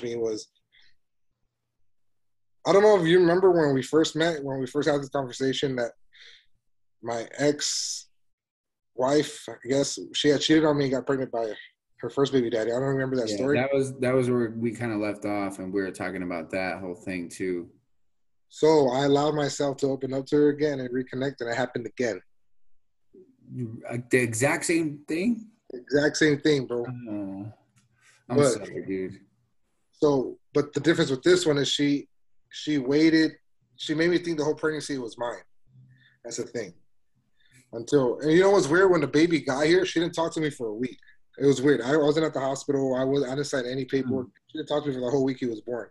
me was I don't know if you remember when we first met, when we first had this conversation that my ex wife, I guess, she had cheated on me and got pregnant by her first baby daddy. I don't remember that Yeah, story. that was that was where we kind of left off, and we were talking about that whole thing too. So I allowed myself to open up to her again and reconnect, and it happened again. Uh, The exact same thing. Exact same thing, bro. Oh, I'm But- sorry, dude. So, but the difference with this one is she she waited. She made me think the whole pregnancy was mine. That's the thing. Until and you know what's weird? When the baby got here, she didn't talk to me for a week. It was weird. I wasn't at the hospital. I was I didn't sign any paperwork. Hmm. She didn't talk to me for the whole week he was born.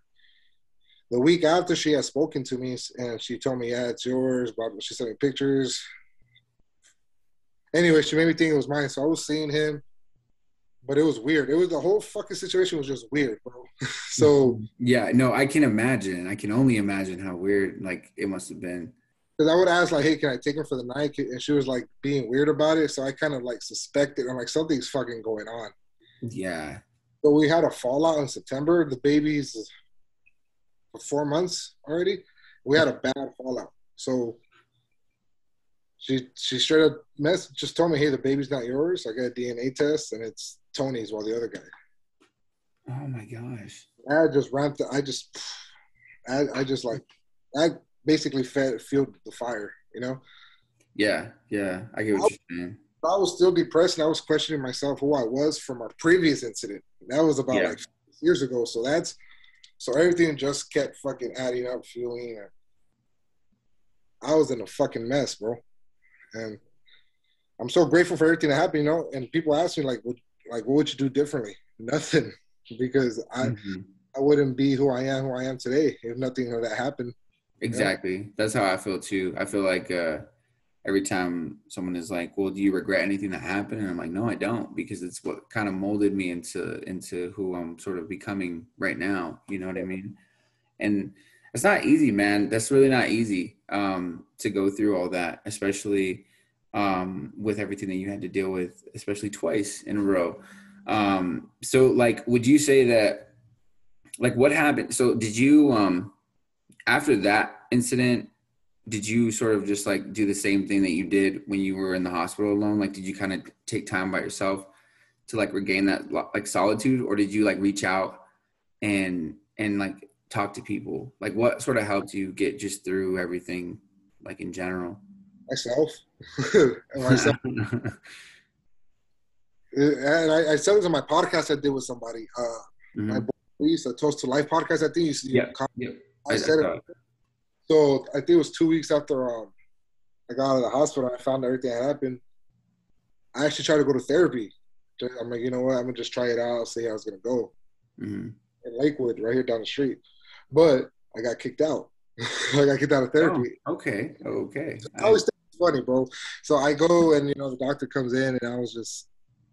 The week after she had spoken to me and she told me, "Yeah, it's yours." Blah, blah. She sent me pictures. Anyway, she made me think it was mine. So I was seeing him, but it was weird. It was the whole fucking situation was just weird, bro. so Yeah, no, I can imagine. I can only imagine how weird like it must have been. because I would ask like, "Hey, can I take him for the night?" And she was like being weird about it. So I kind of like suspected. I'm like, something's fucking going on. Yeah. But we had a fallout in September. The baby's for four months already. We had a bad fallout. So she she straight up mess just told me, "Hey, the baby's not yours. I got a DNA test, and it's Tony's, while the other guy." Oh my gosh. I just ramped. I just, I, I just like, I basically fed fueled the fire. You know. Yeah, yeah. I get what you're saying. I was still depressed and I was questioning myself who I was from our previous incident. That was about Yeah. like years ago. So that's so everything just kept fucking adding up, fueling. And I was in a fucking mess, bro. And I'm so grateful for everything that happened, you know. And people ask me like, what, like, what would you do differently? Nothing, because I Mhm. I wouldn't be who I am, who I am today, if nothing of that happened. Exactly. That's how I feel too. I feel like uh, every time someone is like, "Well, do you regret anything that happened?" and I'm like, "No, I don't," because it's what kind of molded me into into who I'm sort of becoming right now. You know what I mean? And it's not easy, man. That's really not easy um, to go through all that, especially um, with everything that you had to deal with, especially twice in a row. Um, so, like, would you say that, like, what happened? So, did you? Um, after that incident did you sort of just like do the same thing that you did when you were in the hospital alone like did you kind of take time by yourself to like regain that like solitude or did you like reach out and and like talk to people like what sort of helped you get just through everything like in general Myself, and and I, I said this on my podcast I did with somebody. Uh, Mhm. we used to Toast to Life podcast. I think you see. Yep, yep. I said saw it. So I think it was two weeks after um, I got out of the hospital. I found everything that happened. I actually tried to go to therapy. I'm like, you know what? I'm gonna just try it out, see how it's gonna go Mhm. in Lakewood, right here down the street. But I got kicked out. I got kicked out of therapy. Oh, okay okay I always funny, bro. So I go and you know the doctor comes in and I was just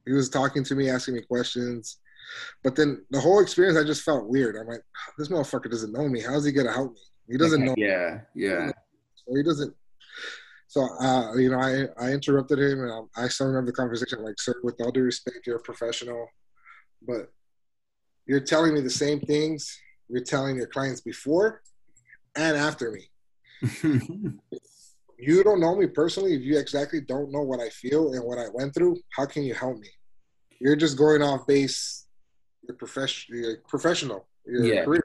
he was talking to me, asking me questions. But then the whole experience I just felt weird. I'm like, this motherfucker doesn't know me. How's he gonna help me? He doesn't know yeah yeah so he doesn't so uh you know I I interrupted him and I, I started up the conversation like sir with all due respect you're a professional but you're telling me the same things you're telling your clients before and after me you don't know me personally if you exactly don't know what i feel and what i went through how can you help me? You're just going off base. You're professional you're professional. You're Yeah. career.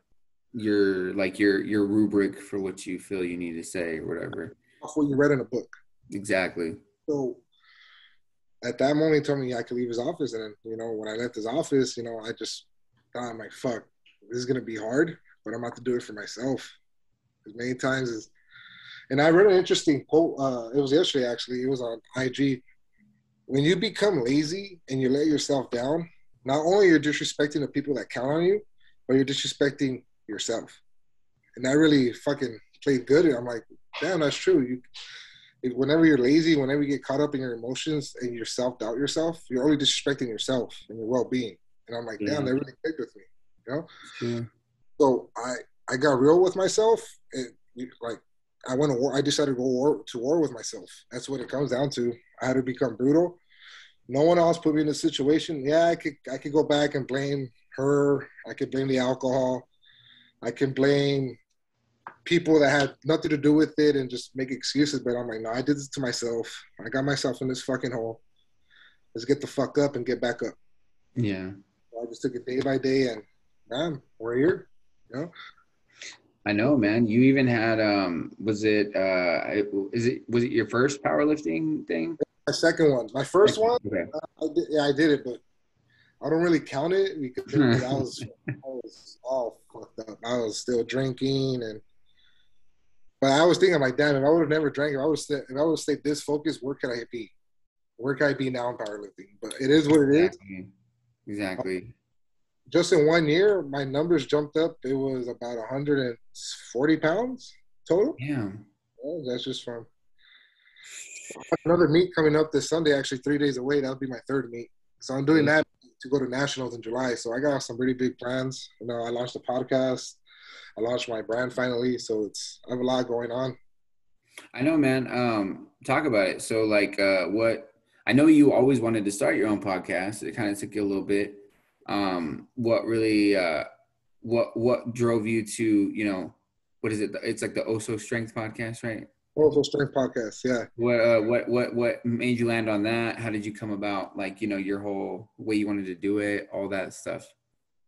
Your like your your rubric for what you feel you need to say or whatever. Off what you read in a book. Exactly. So at that moment he told me I could leave his office and then, you know when I left his office you know I just thought I'm like fuck this is gonna be hard but I'm about to do it for myself. As many times as and I read an interesting quote uh it was yesterday actually it was on IG when you become lazy and you let yourself down not only you're disrespecting the people that count on you but you're disrespecting yourself and that really fucking played good and I'm like damn that's true you if- whenever you're lazy, whenever you get caught up in your emotions and you self doubt yourself, you're only disrespecting yourself and your well being. And I'm like, Yeah. damn, they really clicked with me, you know. Sure. So I I got real with myself, and like I went to war. I decided to go war, to war with myself. That's what it comes down to. I had to become brutal. No one else put me in this situation. Yeah, I could I could go back and blame her. I could blame the alcohol. I can blame people that had nothing to do with it and just make excuses. But I'm like, no, I did this to myself. I got myself in this fucking hole. Let's get the fuck up and get back up. Yeah. I just took it day by day, and man, we're here. You know. I know, man. You even had um was it uh is it was it your first powerlifting thing? My second one. My first one, Okay. uh, I did, yeah, I did it, but I don't really count it because I was I was all fucked up. I was still drinking and. But I was thinking, like, damn, if I would have never drank, if I was if I would have stayed this focused, where could I be? Where could I be now in powerlifting? But it is what it is. Exactly. Just in one year, my numbers jumped up. It was about 140 pounds total. Yeah. Well, that's just from another meet coming up this Sunday. Actually, three days away. That'll be my third meet. So I'm doing that to go to nationals in July. So I got some really big plans. You know, I launched a podcast. I launched my brand finally. So it's I have a lot going on. I know, man. Um, talk about it. So, like, uh, what I know you always wanted to start your own podcast. It kind of took you a little bit. Um, what really, uh, what what drove you to, you know, what is it? It's like the Oso Strong podcast, right? Oso Strong podcast. Yeah. What uh, what what what made you land on that? How did you come about? Like, you know, your whole way you wanted to do it, all that stuff.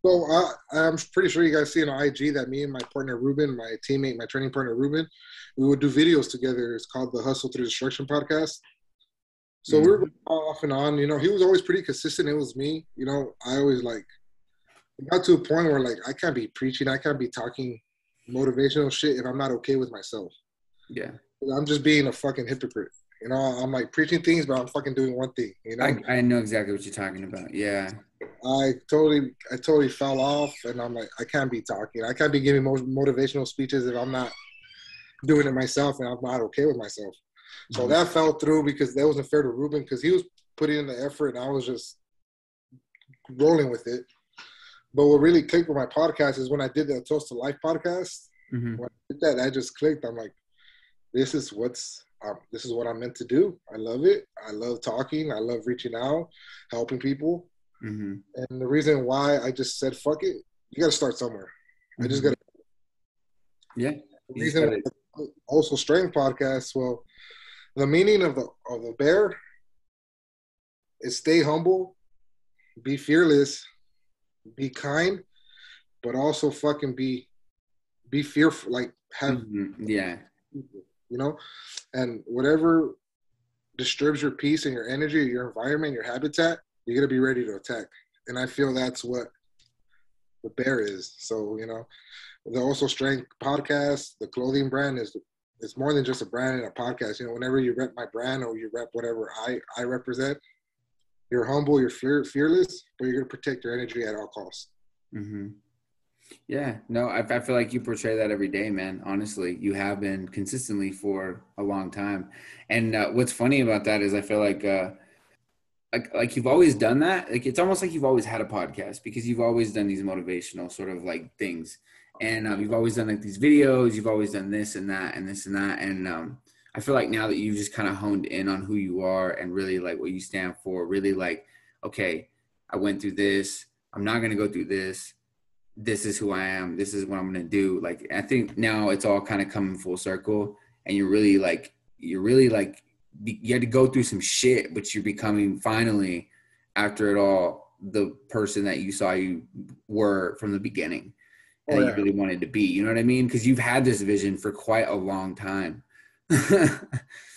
So uh, I'm pretty sure you guys see on IG that me and my partner Ruben, my teammate, my training partner Ruben, we would do videos together. It's called the Hustle Through Destruction podcast. So we were off and on. You know, he was always pretty consistent. It was me. You know, I always like got to a point where like I can't be preaching, I can't be talking motivational shit if I'm not okay with myself. Yeah. I'm just being a fucking hypocrite. You know, I'm like preaching things, but I'm fucking doing one thing. You know, I, I know exactly what you're talking about. Yeah. I totally, I totally fell off, and I'm like, I can't be talking. I can't be giving motivational speeches if I'm not doing it myself, and I'm not okay with myself. So Mhm. that fell through because that wasn't fair to Ruben because he was putting in the effort, and I was just rolling with it. But what really clicked with my podcast is when I did the Toast to Life podcast. Mhm. When I did that, I just clicked. I'm like, this is what's um, this is what I'm meant to do. I love it. I love talking. I love reaching out, helping people. Mhm. And the reason why I just said fuck it, you got to start somewhere. I just Mhm. got to. Yeah. The reason Oso Strong podcast. Well, the meaning of the of the bear is stay humble, be fearless, be kind, but also fucking be be fearful. Like have Mhm. Yeah. you know, and whatever disturbs your peace and your energy, your environment, your habitat, you're gonna be ready to attack. And I feel that's what the bear is. So you know, the Oso Strong podcast, the clothing brand is it's more than just a brand and a podcast. You know, whenever you rep my brand or you rep whatever I I represent, you're humble, you're fear, fearless, but you're gonna protect your energy at all costs. hmm Yeah, no, I, I feel like you portray that every day, man. Honestly, you have been consistently for a long time. And uh, what's funny about that is I feel like, uh, like, like you've always done that. Like it's almost like you've always had a podcast because you've always done these motivational sort of like things, and um, you've always done like these videos. You've always done this and that and this and that. And um, I feel like now that you've just kind of honed in on who you are and really like what you stand for, really like, okay, I went through this. I'm not gonna go through this this is who I am. This is what I'm gonna do. Like I think now it's all kind of coming full circle, and you're really like you're really like you had to go through some shit, but you're becoming finally after it all the person that you saw you were from the beginning that yeah. you really wanted to be. You know what I mean? Because you've had this vision for quite a long time.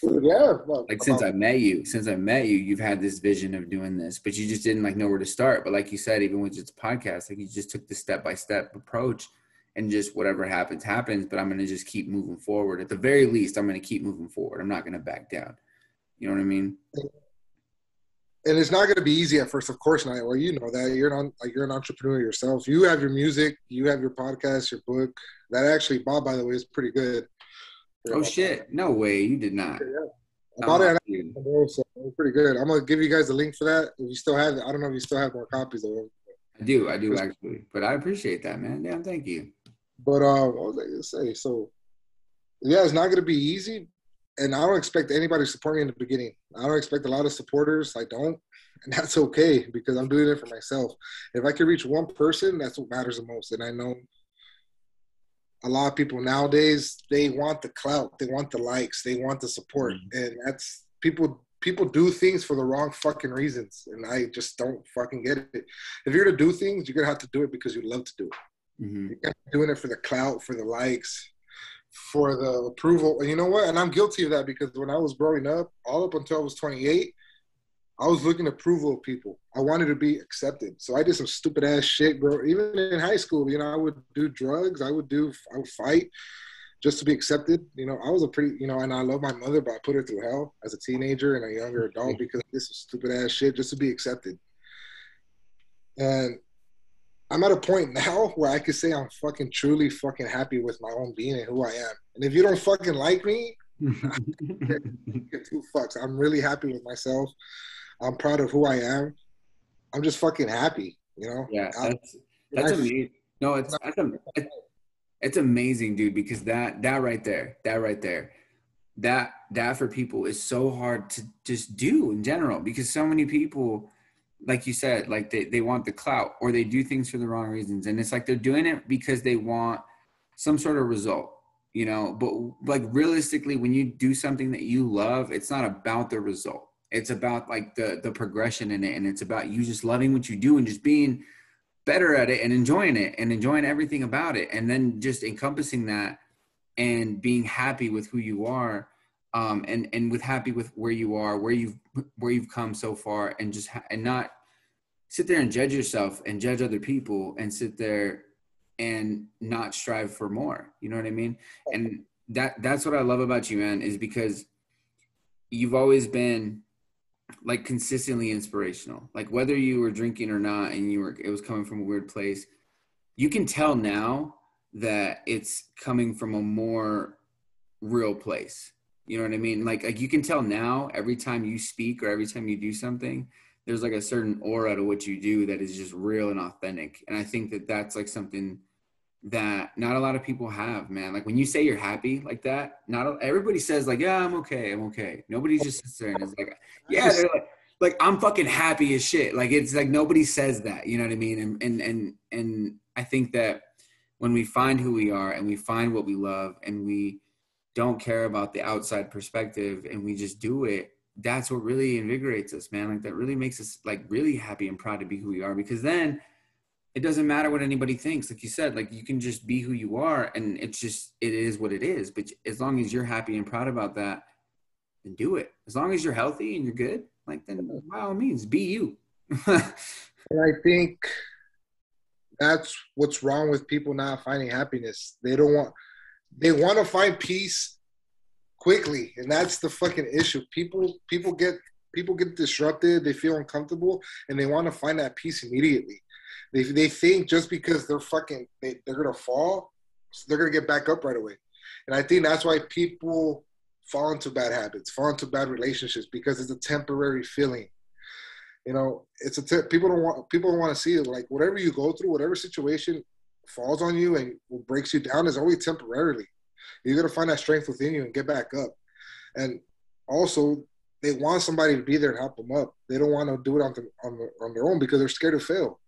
Yeah, well, like since I met you, since I met you, you've had this vision of doing this, but you just didn't like know where to start. But like you said, even with just podcast, like you just took the step by step approach and just whatever happens, happens. But I'm gonna just keep moving forward. At the very least, I'm gonna keep moving forward. I'm not gonna back down. You know what I mean? And it's not going to be easy at first, of course not. Well, you know that you're an like you're an entrepreneur yourself. You have your music, you have your podcast, your book. That actually, Bob, by the way, is pretty good. Oh shit! No way, you did not. I bought it. Oh, so it's pretty good. I'm gonna give you guys the link for that. If you still have it, I don't know if you still have more copies of it. I do, I do actually, but I appreciate that, man. Damn, thank you. But uh, what was I gonna say? So, yeah, it's not gonna be easy, and I don't expect anybody to support me in the beginning. I don't expect a lot of supporters. I don't, and that's okay because I'm doing it for myself. If I can reach one person, that's what matters the most. And I know a lot of people nowadays they want the clout, they want the likes, they want the support, mm-hmm. and that's people. People do things for the wrong fucking reasons, and I just don't fucking get it. If you're gonna do things, you're gonna have to do it because you love to do it. Mm-hmm. You're doing it for the clout, for the likes, for the approval. And you know what? And I'm guilty of that because when I was growing up, all up until I was 28, I was looking approval of people. I wanted to be accepted. So I did some stupid ass shit, bro. Even in high school, you know, I would do drugs. I would do, I would fight just to be accepted. You know, I was a pretty, you know, and I love my mother, but I put her through hell as a teenager and a younger adult mm-hmm. because this stupid ass shit just to be accepted. And I'm at a point now where I could say I'm fucking truly fucking happy with my own being and who I am. And if you don't fucking like me, get two fucks. I'm really happy with myself. I'm proud of who I am. I'm just fucking happy, you know. Yeah, that's that's amazing. No, it's that's it's amazing, dude. Because that that right there, that right there, that that for people is so hard to just do in general because so many people like you said, like they, they want the clout or they do things for the wrong reasons. And it's like they're doing it because they want some sort of result, you know. But like realistically, when you do something that you love, it's not about the result. It's about like the the progression in it. And it's about you just loving what you do and just being better at it and enjoying it and enjoying everything about it. And then just encompassing that and being happy with who you are um, and and with happy with where you are, where you've where you've come so far, and just ha- and not sit there and judge yourself and judge other people, and sit there and not strive for more. You know what I mean? And that that's what I love about you, man, is because you've always been like consistently inspirational. Like whether you were drinking or not, and you were it was coming from a weird place, you can tell now that it's coming from a more real place you know what I mean? Like like you can tell now every time you speak or every time you do something, there's like a certain aura to what you do that is just real and authentic. And I think that that's like something that not a lot of people have, man. Like when you say you're happy like that, not everybody says like, yeah, I'm okay, I'm okay. Nobody just sits there and is like, yeah, they're like, like I'm fucking happy as shit. Like it's like nobody says that, you know what I mean? And and and and I think that when we find who we are and we find what we love and we don't care about the outside perspective and we just do it that's what really invigorates us man. Like that really makes us like really happy and proud to be who we are because then it doesn't matter what anybody thinks. Like you said like you can just be who you are and it's just it is what it is. But as long as you're happy and proud about that then do it. As long as you're healthy and you're good like then by all means be you. And i think that's what's wrong with people not finding happiness. They don't want they want to find peace quickly, and that's the fucking issue. People people get people get disrupted, they feel uncomfortable, and they want to find that peace immediately. They they think just because they're fucking they, they're gonna fall, they're gonna get back up right away. And I think that's why people fall into bad habits, fall into bad relationships because it's a temporary feeling. You know, it's a te- people don't want people don't want to see it. Like whatever you go through, whatever situation, falls on you and breaks you down is only temporarily. You got to find that strength within you and get back up. And also, they want somebody to be there and help them up. They don't want to do it on, the, on, the, on their own because they're scared to fail.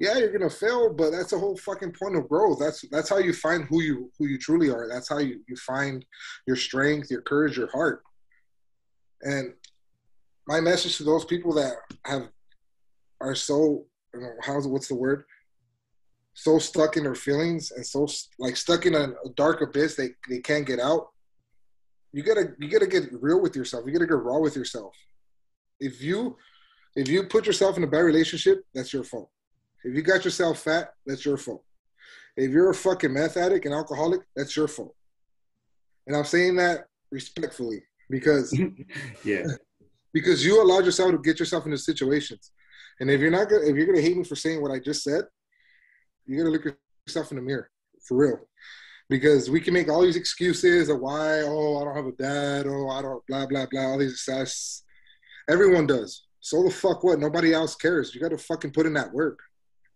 Yeah, you're gonna fail, but that's the whole fucking point of growth. That's that's how you find who you who you truly are. That's how you, you find your strength, your courage, your heart. And my message to those people that have are so you know, how's what's the word so stuck in their feelings and so like stuck in a, a dark abyss they, they can't get out. You gotta you gotta get real with yourself. You gotta get raw with yourself. If you if you put yourself in a bad relationship that's your fault. If you got yourself fat that's your fault. If you're a fucking meth addict and alcoholic that's your fault. And i'm saying that respectfully because yeah. because you allowed yourself to get yourself into situations. And if you're not gonna if you're gonna hate me for saying what i just said you gotta look yourself in the mirror for real. Because we can make all these excuses of why, oh, I don't have a dad, oh, I don't, blah, blah, blah, all these excuses. Everyone does. So the fuck what? Nobody else cares. You gotta fucking put in that work.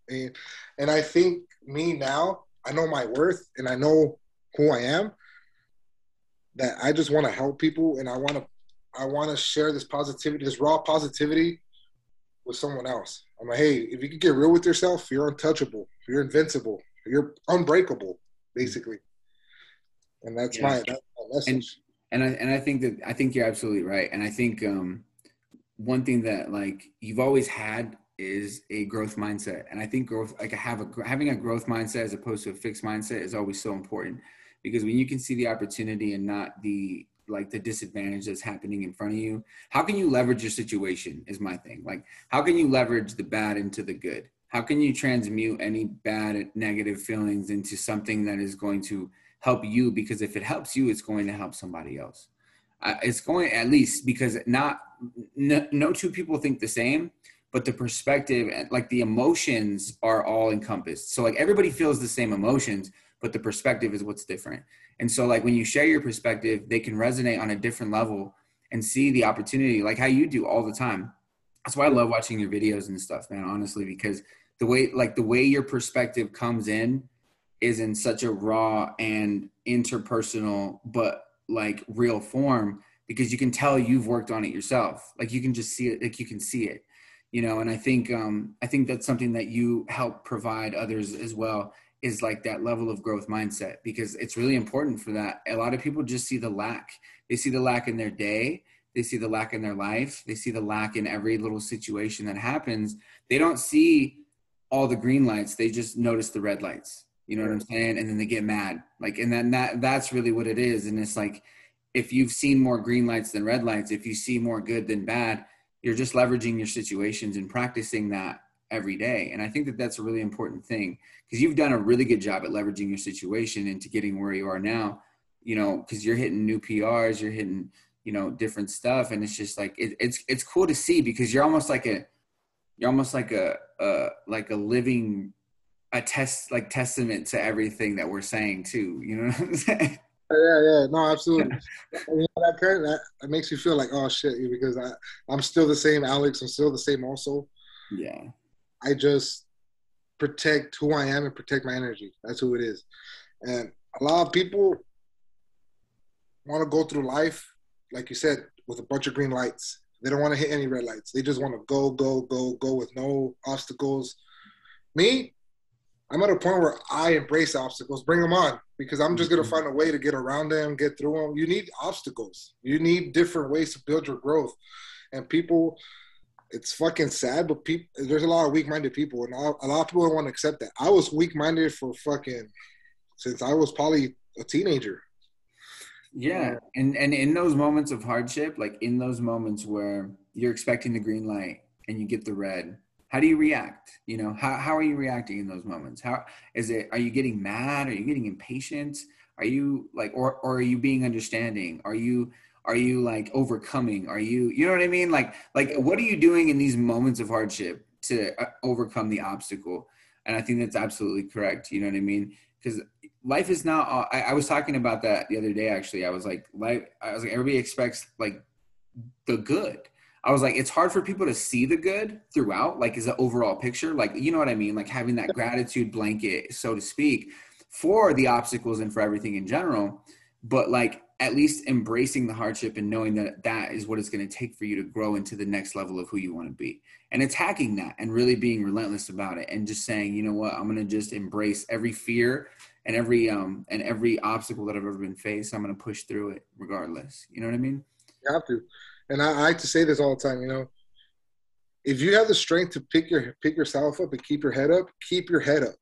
And and I think me now, I know my worth and I know who I am. that I just want to help people and I want to I want to share this positivity, this raw positivity with someone else. I'm like, hey, if you could get real with yourself, you're untouchable, you're invincible, you're unbreakable, basically. And that's yeah. my, that's my message. And, and I and I think that I think you're absolutely right. And I think um, one thing that like you've always had is a growth mindset. And I think growth, like have a having a growth mindset as opposed to a fixed mindset, is always so important because when you can see the opportunity and not the like the disadvantage that's happening in front of you how can you leverage your situation is my thing. Like how can you leverage the bad into the good? How can you transmute any bad negative feelings into something that is going to help you? Because if it helps you it's going to help somebody else. Uh, it's going at least because not no, no two people think the same but the perspective and like the emotions are all encompassed. So like everybody feels the same emotions but the perspective is what's different and so like when you share your perspective, they can resonate on a different level and see the opportunity like how you do all the time. That's why I love watching your videos and stuff, man, honestly, because the way like the way your perspective comes in is in such a raw and interpersonal but like real form because you can tell you've worked on it yourself. Like you can just see it, like you can see it, you know. And I think um, I think that's something that you help provide others as well is like that level of growth mindset because it's really important for that. A lot of people just see the lack. They see the lack in their day, they see the lack in their life, they see the lack in every little situation that happens. They don't see all the green lights, they just notice the red lights. You know what I'm saying? And then they get mad. Like and then that that's really what it is. And it's like if you've seen more green lights than red lights, if you see more good than bad, you're just leveraging your situations and practicing that every day. And I think that that's a really important thing because you've done a really good job at leveraging your situation into getting where you are now, you know, because you're hitting new PRs, you're hitting, you know, different stuff. And it's just like, it, it's, it's cool to see because you're almost like a, you're almost like a, uh, like a living, a test, like testament to everything that we're saying too. You know what I'm saying? Yeah, yeah, no, absolutely. you know, that, kind of, that, that makes you feel like, oh shit, because I, I'm still the same Alex. I'm still the same Oso. Yeah. I just protect who I am and protect my energy. That's who it is. And a lot of people want to go through life, like you said, with a bunch of green lights. They don't want to hit any red lights. They just want to go, go, go, go with no obstacles. Me, I'm at a point where I embrace obstacles, bring them on, because I'm just going to mm-hmm. find a way to get around them, get through them. You need obstacles. You need different ways to build your growth. And people it's fucking sad, but people, there's a lot of weak-minded people, and a lot of people don't want to accept that. I was weak-minded for fucking since I was probably a teenager. Yeah, and and in those moments of hardship, like in those moments where you're expecting the green light and you get the red, how do you react? You know, how how are you reacting in those moments? How is it? Are you getting mad? Are you getting impatient? Are you like, or or are you being understanding? Are you are you like overcoming are you you know what i mean like like what are you doing in these moments of hardship to uh, overcome the obstacle and i think that's absolutely correct you know what i mean because life is not I, I was talking about that the other day actually i was like life i was like everybody expects like the good I was like, it's hard for people to see the good throughout, like, is the overall picture. Like, you know what I mean? Like, having that gratitude blanket, so to speak, for the obstacles and for everything in general. But, like, at least embracing the hardship and knowing that that is what it's going to take for you to grow into the next level of who you want to be. And attacking that and really being relentless about it and just saying you know what? I'm going to just embrace every fear and every um and every obstacle that i've ever been faced. I'm going to push through it regardless. You know what i mean? You have to. And I, I like to say this all the time you know if you have the strength to pick your pick yourself up and keep your head up keep your head up.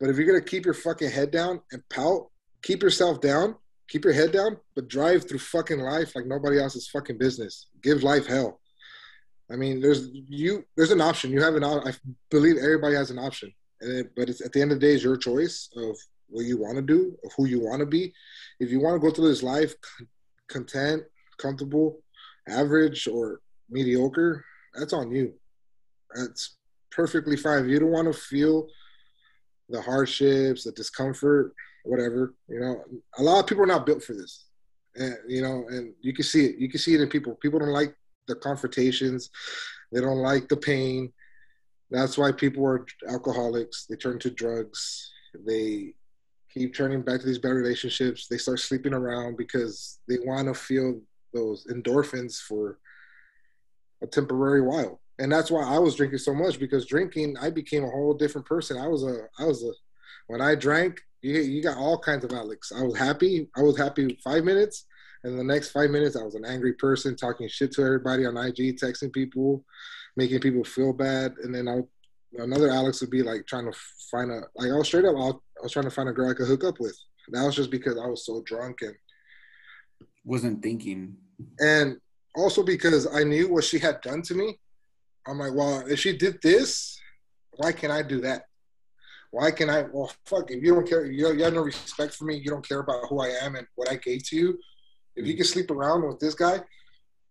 But if you're going to keep your fucking head down and pout keep yourself down keep your head down, but drive through fucking life like nobody else's fucking business. Give life hell. I mean, there's you. There's an option. You have an. I believe everybody has an option, it, but it's at the end of the day, it's your choice of what you want to do, of who you want to be. If you want to go through this life content, comfortable, average, or mediocre, that's on you. That's perfectly fine. If you don't want to feel the hardships, the discomfort, whatever. You know, a lot of people are not built for this, and you know, and you can see it. You can see it in people. People don't like the confrontations. They don't like the pain. That's why people are alcoholics. They turn to drugs. They keep turning back to these bad relationships. They start sleeping around because they want to feel those endorphins for a temporary while. And that's why I was drinking so much because drinking, I became a whole different person. I was a, I was a, when I drank, you, you got all kinds of Alex. I was happy. I was happy five minutes. And the next five minutes, I was an angry person talking shit to everybody on IG, texting people, making people feel bad. And then I, another Alex would be like trying to find a, like I was straight up, I was trying to find a girl I could hook up with. That was just because I was so drunk and wasn't thinking. And also because I knew what she had done to me. I'm like, well, if she did this, why can't I do that? Why can I? Well, fuck. If you don't care, you, you have no respect for me. You don't care about who I am and what I gave to you. If you can sleep around with this guy,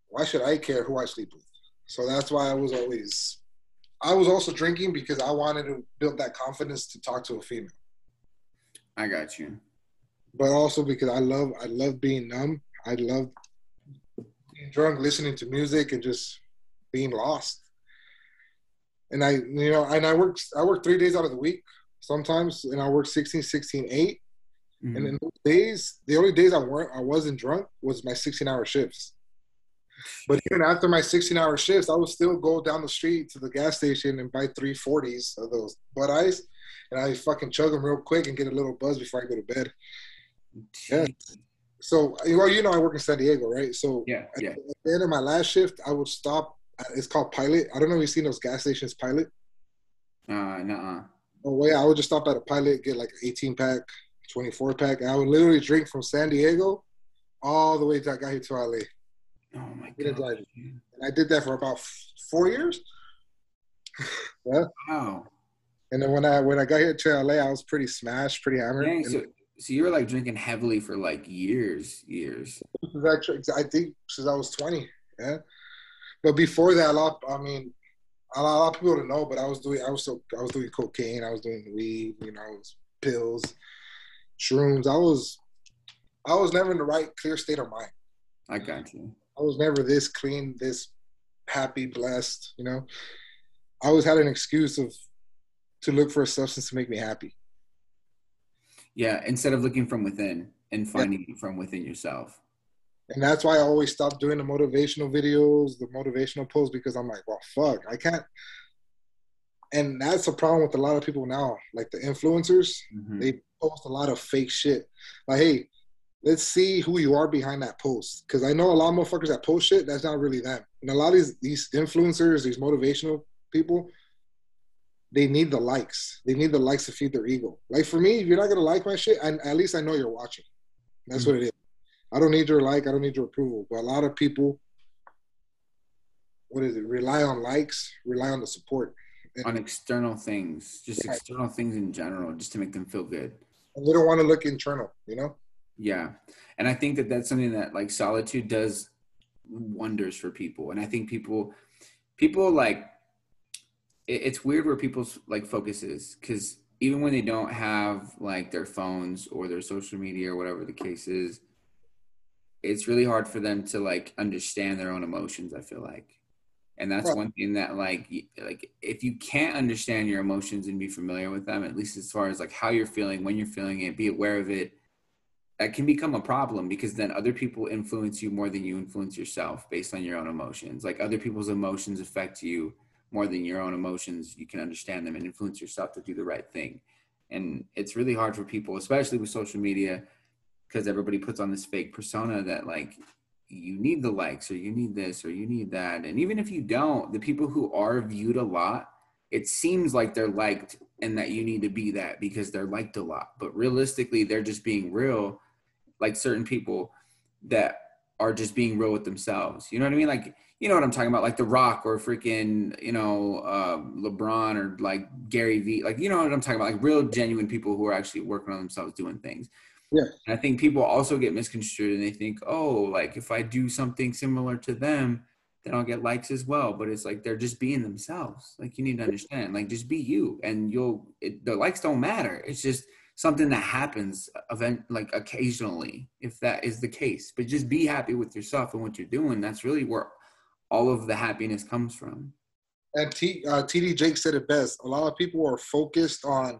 why should I care who I sleep with? So that's why I was always. I was also drinking because I wanted to build that confidence to talk to a female. I got you. But also because I love I love being numb. I love being drunk, listening to music, and just being lost. And I, you know, and I worked, I worked three days out of the week sometimes, and I worked 16, 16, 8. Mm-hmm. And in those days, the only days I weren't I wasn't drunk was my 16 hour shifts. But even after my 16 hour shifts, I would still go down the street to the gas station and buy three forties of those Bud Ice, and I fucking chug them real quick and get a little buzz before I go to bed. Yeah. So, well, you know, I work in San Diego, right? So, yeah, yeah. At the end of my last shift, I would stop. It's called Pilot. I don't know if you've seen those gas stations, Pilot. Uh, no. Oh, yeah, I would just stop at a Pilot, get like an 18 pack, 24 pack, and I would literally drink from San Diego all the way to I got here to LA. Oh my god! And I did that for about four years. yeah. Wow. And then when I when I got here to LA, I was pretty smashed, pretty hammered. Dang, so, so you were like drinking heavily for like years, years. Actually, I think since I was twenty. Yeah. But before that, a. I mean, a lot, a lot of people don't know, but I was doing. I was so. I was doing cocaine. I was doing weed. You know, was pills, shrooms. I was. I was never in the right clear state of mind. I got you. I was never this clean, this happy, blessed. You know, I always had an excuse of to look for a substance to make me happy. Yeah, instead of looking from within and finding yeah. from within yourself. And that's why I always stopped doing the motivational videos, the motivational posts, because I'm like, well, fuck, I can't. And that's a problem with a lot of people now, like the influencers. Mm-hmm. They post a lot of fake shit. Like, hey, let's see who you are behind that post. Because I know a lot of motherfuckers that post shit, that's not really them. And a lot of these, these influencers, these motivational people, they need the likes. They need the likes to feed their ego. Like for me, if you're not gonna like my shit, and at least I know you're watching. That's mm-hmm. what it is. I don't need your like. I don't need your approval. But a lot of people, what is it? Rely on likes. Rely on the support. And, on external things, just right. external things in general, just to make them feel good. And they don't want to look internal. You know. Yeah, and I think that that's something that like solitude does wonders for people, and I think people, people like it's weird where people's like focus is because even when they don't have like their phones or their social media or whatever the case is it's really hard for them to like understand their own emotions i feel like. And that's one thing that like like if you can't understand your emotions and be familiar with them at least as far as like how you're feeling when you're feeling it be aware of it that can become a problem because then other people influence you more than you influence yourself based on your own emotions. Like other people's emotions affect you more than your own emotions, you can understand them and influence yourself to do the right thing. And it's really hard for people, especially with social media, because everybody puts on this fake persona that like you need the likes or you need this or you need that. And even if you don't, the people who are viewed a lot, it seems like they're liked and that you need to be that because they're liked a lot. But realistically, they're just being real, like certain people that are just being real with themselves. You know what I mean? Like you know what I'm talking about, like The Rock or freaking, you know, uh, LeBron or like Gary Vee, like you know what I'm talking about, like real genuine people who are actually working on themselves doing things. Yeah. And I think people also get misconstrued and they think, oh, like if I do something similar to them, then I'll get likes as well. But it's like they're just being themselves. Like you need to understand, like just be you, and you'll. It, the likes don't matter. It's just something that happens event like occasionally, if that is the case. But just be happy with yourself and what you're doing. That's really where all of the happiness comes from. And T, uh, TD Jake said it best. A lot of people are focused on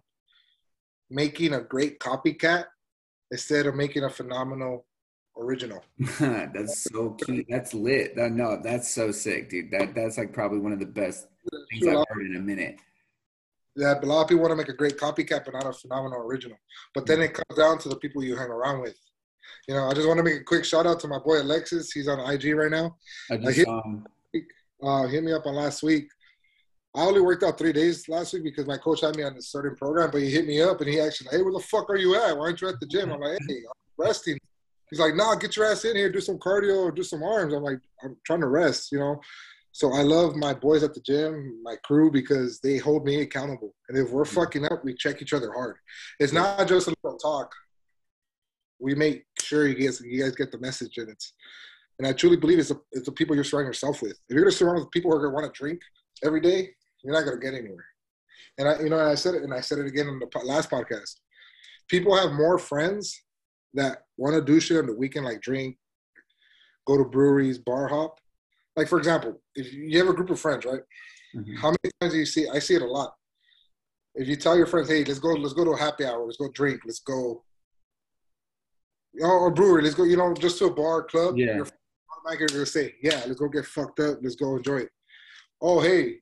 making a great copycat instead of making a phenomenal original. that's so key. That's lit. That, no, that's so sick, dude. That that's like probably one of the best things I've heard in a minute. Yeah, but a lot of people want to make a great copycat, but not a phenomenal original. But then it comes down to the people you hang around with. You know, I just want to make a quick shout out to my boy Alexis. He's on IG right now. I just hit, um, uh, hit me up on last week. I only worked out three days last week because my coach had me on a certain program, but he hit me up and he actually, hey, where the fuck are you at? Why aren't you at the gym? I'm like, hey, I'm resting. He's like, nah, get your ass in here, do some cardio or do some arms. I'm like, I'm trying to rest, you know. So I love my boys at the gym, my crew, because they hold me accountable. And if we're mm-hmm. fucking up, we check each other hard. It's not just a little talk. We make sure you guys you guys get the message, and it's and I truly believe it's the, it's the people you're surrounding yourself with. If you're gonna surround with people who are gonna want to drink every day, you're not gonna get anywhere. And I, you know, I said it, and I said it again in the last podcast. People have more friends that want to do shit on the weekend, like drink, go to breweries, bar hop. Like for example, if you have a group of friends, right? Mm-hmm. How many times do you see? I see it a lot. If you tell your friends, "Hey, let's go, let's go to a happy hour, let's go drink, let's go, you know, or brewery, let's go, you know, just to a bar, club." Yeah. Your are gonna say, "Yeah, let's go get fucked up, let's go enjoy it." Oh, hey,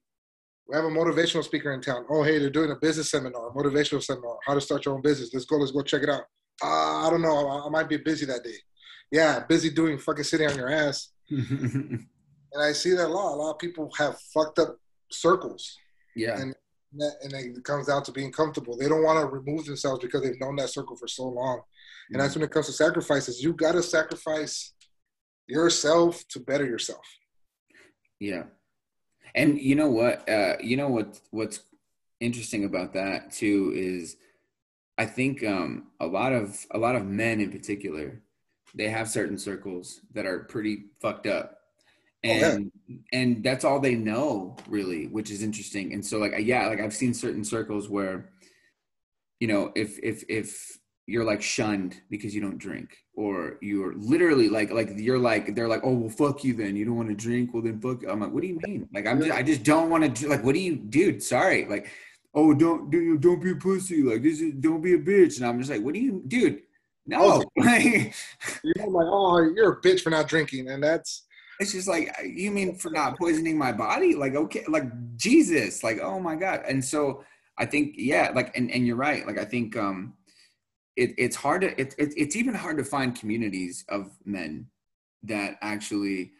we have a motivational speaker in town. Oh, hey, they're doing a business seminar, motivational seminar, how to start your own business. Let's go, let's go check it out uh, I don't know. I, I, might be busy that day. Yeah, busy doing fucking sitting on your ass. and I see that a lot. A lot of people have fucked up circles. Yeah. And and it comes down to being comfortable. They don't want to remove themselves because they've known that circle for so long. And that's mm-hmm. when it comes to sacrifices. You got to sacrifice yourself to better yourself. Yeah. And you know what? Uh, you know what? What's interesting about that too is I think um, a lot of a lot of men in particular, they have certain circles that are pretty fucked up, and okay. and that's all they know really, which is interesting. And so like yeah, like I've seen certain circles where, you know, if if if you're like shunned because you don't drink or you're literally like like you're like they're like oh well fuck you then. You don't want to drink? Well then fuck i'm like what do you mean? Like i'm just i just don't want to like what do you dude sorry. Like oh don't do don't be a pussy. Like this is don't be a bitch. And i'm just like what do you dude no. You're like oh you're a bitch for not drinking and that's it's just like you mean for not poisoning my body? Like okay like jesus like oh my god. And so i think yeah like and, and you're right. Like i think um it, it's hard to it, it, it's even hard to find communities of men that actually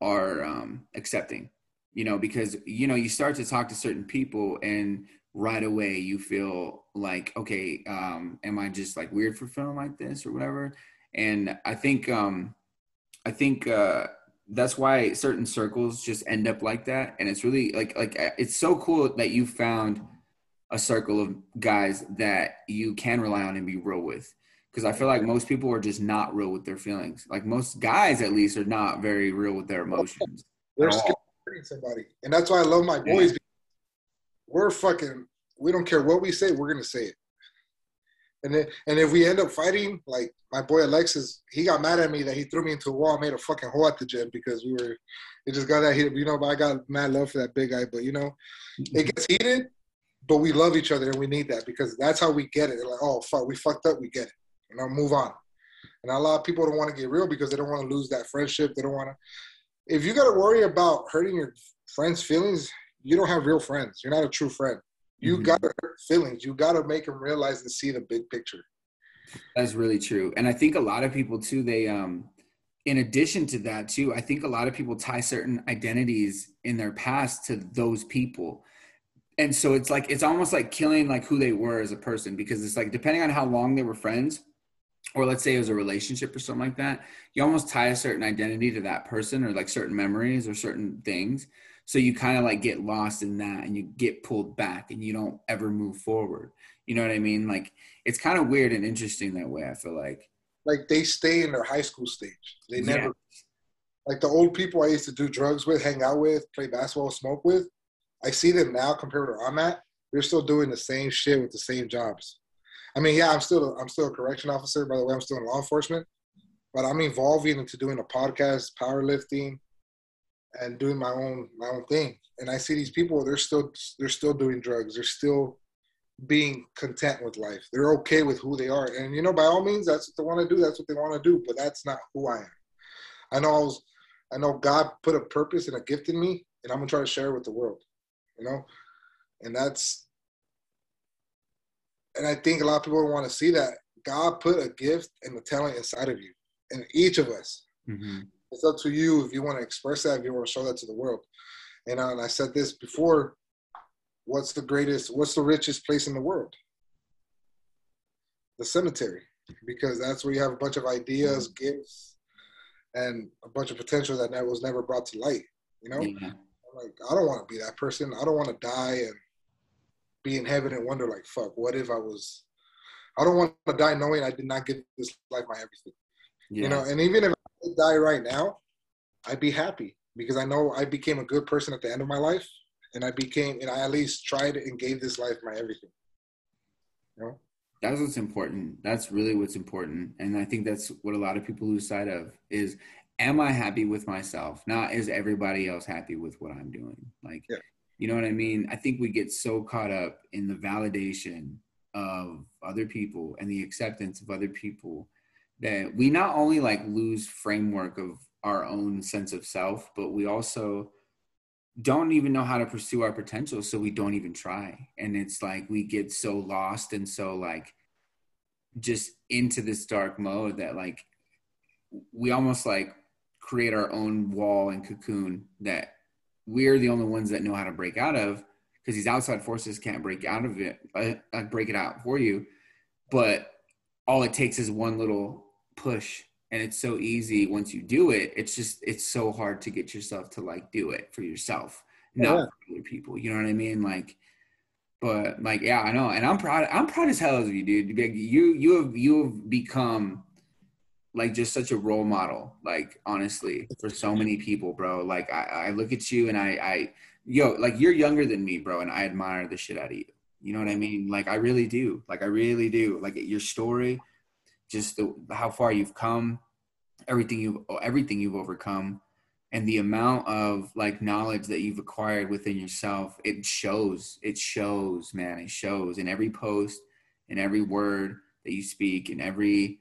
are um accepting you know because you know you start to talk to certain people and right away you feel like okay um am i just like weird for feeling like this or whatever? And i think um i think uh that's why certain circles just end up like that. And it's really like like uh, it's so cool that you found a circle of guys that you can rely on and be real with because i feel like most people are just not real with their feelings like most guys at least are not very real with their emotions they're scared of somebody and that's why i love my boys yeah we're fucking we don't care what we say, we're gonna say it. And then, and if we end up fighting, like my boy Alexis, he got mad at me that he threw me into a wall, made a fucking hole at the gym because we were. It just got that heated, you know. But I got mad love for that big guy. But you know, it gets heated, but we love each other and we need that because that's how we get it. They're like, oh fuck, we fucked up, we get it. You know, move on. And a lot of people don't want to get real because they don't want to lose that friendship. They don't want to. If you got to worry about hurting your friends' feelings, you don't have real friends. You're not a true friend. You mm-hmm. got to hurt feelings. You got to make them realize and see the big picture. That's really true. And I think a lot of people too, they, um, in addition to that too, I think a lot of people tie certain identities in their past to those people. And so it's like, it's almost like killing like who they were as a person because it's like, depending on how long they were friends, or let's say it was a relationship or something like that, you almost tie a certain identity to that person or like certain memories or certain things. So you kind of like get lost in that and you get pulled back and you don't ever move forward. You know what i mean? Like it's kind of weird and interesting that way i feel like. Like they stay in their high school stage. They never yeah. like the old people i used to do drugs with hang out with play basketball smoke with i see them now compared to where i'm at they're still doing the same shit with the same jobs i mean yeah i'm still i'm still a correction officer by the way i'm still in law enforcement but i'm evolving into doing a podcast powerlifting and doing my own my own thing. And I see these people; they're still they're still doing drugs. They're still being content with life. They're okay with who they are. And you know, by all means, that's what they want to do. That's what they want to do. But that's not who I am. I know I was, I know God put a purpose and a gift in me, and I'm gonna try to share it with the world. You know, and that's, and I think a lot of people want to see that God put a gift and a talent inside of you, in each of us. Mm-hmm. It's up to you if you want to express that, if you want to show that to the world. And, uh, and I said this before what's the greatest, what's the richest place in the world? The cemetery, because that's where you have a bunch of ideas, gifts, and a bunch of potential that was never brought to light. You know, yeah. Like I don't want to be that person. I don't want to die and be in heaven and wonder like, fuck, what if I was? I don't want to die knowing I did not give this life my everything. Yeah. You know, and even if I die right now, I'd be happy because I know I became a good person at the end of my life and I became, and I at least tried and gave this life my everything. You know? That's what's important. That's really what's important, and I think that's what a lot of people lose sight of is, am I happy with myself? Not is everybody else happy with what I'm doing? Like, yeah. you know what I mean? I think we get so caught up in the validation of other people and the acceptance of other people that we not only like lose framework of our own sense of self, but we also don't even know how to pursue our potential so we don't even try and it's like we get so lost and so like just into this dark mode that like we almost like create our own wall and cocoon that we're the only ones that know how to break out of because these outside forces can't break out of it uh, break it out for you. But all it takes is one little push and it's so easy once you do it. It's just it's so hard to get yourself to like do it for yourself not yeah. for other people you know what i mean? Like but like yeah i know and i'm proud i'm proud as hell of you dude. You you have you have become like just such a role model like honestly for so many people bro like i, I look at you and i i yo like you're younger than me bro and i admire the shit out of you you know what i mean like i really do like i really do like your story just the, how far you've come, everything you've oh, everything you've overcome, and the amount of like knowledge that you've acquired within yourself. It shows. It shows, man. It shows in every post, in every word that you speak, in every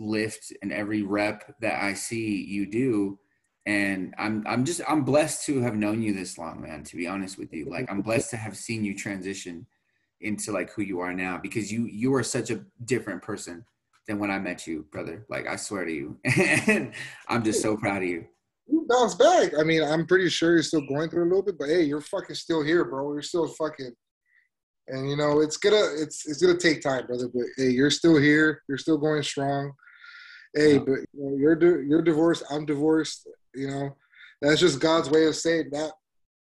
lift and every rep that I see you do. And I'm I'm just I'm blessed to have known you this long, man. To be honest with you, like I'm blessed to have seen you transition into like who you are now because you you are such a different person than when I met you, brother. Like I swear to you. and I'm just so proud of you. You bounce back. I mean, I'm pretty sure you're still going through a little bit, but hey, you're fucking still here, bro. You're still fucking and you know, it's gonna it's it's gonna take time, brother. But hey, you're still here, you're still going strong. Hey, but you know, you're you're divorced, I'm divorced, you know. That's just God's way of saying that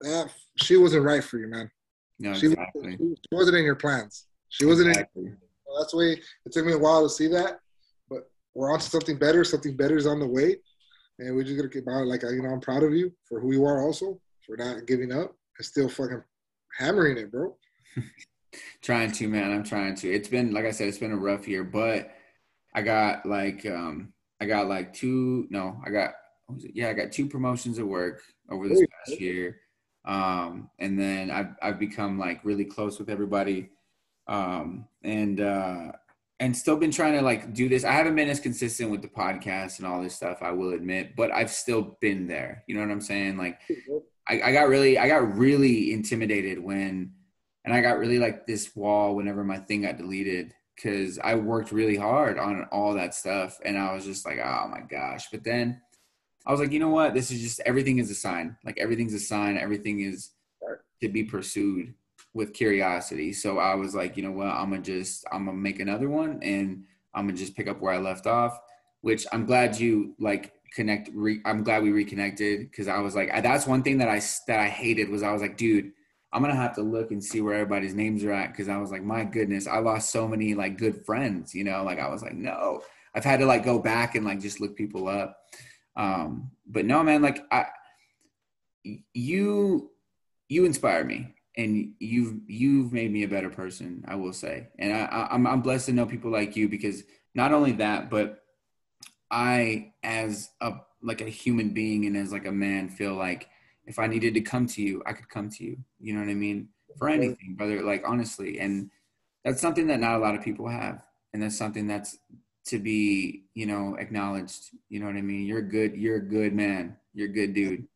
that she wasn't right for you, man. No, exactly. She, she wasn't in your plans. She wasn't exactly. in that's why it took me a while to see that, but we're on to something better. Something better is on the way, and we're just gonna keep on. Like you know, I'm proud of you for who you are, also for not giving up and still fucking hammering it, bro. trying to, man. I'm trying to. It's been like I said, it's been a rough year, but I got like um I got like two. No, I got yeah, I got two promotions at work over this past year. Um, and then I've I've become like really close with everybody um, and uh, and still been trying to like do this. I haven't been as consistent with the podcast and all this stuff, I will admit, but I've still been there. You know what I'm saying? Like, I, I got really, I got really intimidated when, and I got really like this wall whenever my thing got deleted because I worked really hard on all that stuff, and I was just like, oh my gosh. But then I was like, you know what? This is just everything is a sign. Like everything's a sign. Everything is to be pursued with curiosity. So I was like, you know what, I'm gonna just I'm gonna make another one and I'm gonna just pick up where I left off. Which I'm glad you like connect. Re, I'm glad we reconnected because I was like, I, that's one thing that I that I hated was I was like, dude, I'm gonna have to look and see where everybody's names are at because I was like, my goodness, I lost so many like good friends. You know, like I was like, no, I've had to like go back and like just look people up. Um, but no, man, like I, you, you inspire me and you've you've made me a better person i will say and I, I'm, I'm blessed to know people like you because not only that but i as a like a human being and as like a man feel like if i needed to come to you i could come to you you know what i mean for anything brother like honestly and that's something that not a lot of people have, and that's something that's to be you know acknowledged. You know what I mean? You're a good. You're a good man. You're a good dude.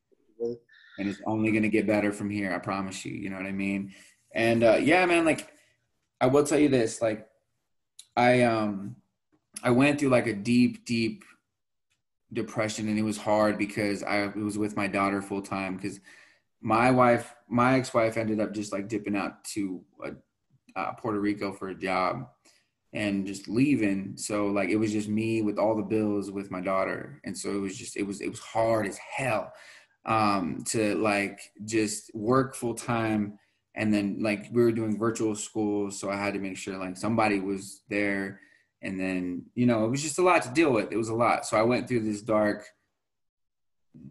And it's only gonna get better from here. I promise you. You know what I mean? And uh, yeah, man. Like, I will tell you this. Like, I um, I went through like a deep, deep depression, and it was hard because I was with my daughter full time because my wife, my ex-wife, ended up just like dipping out to uh, Puerto Rico for a job and just leaving. So like it was just me with all the bills with my daughter, and so it was just it was it was hard as hell um, to like just work full time, and then like we were doing virtual school, so I had to make sure like somebody was there, and then you know it was just a lot to deal with. It was a lot, so I went through this dark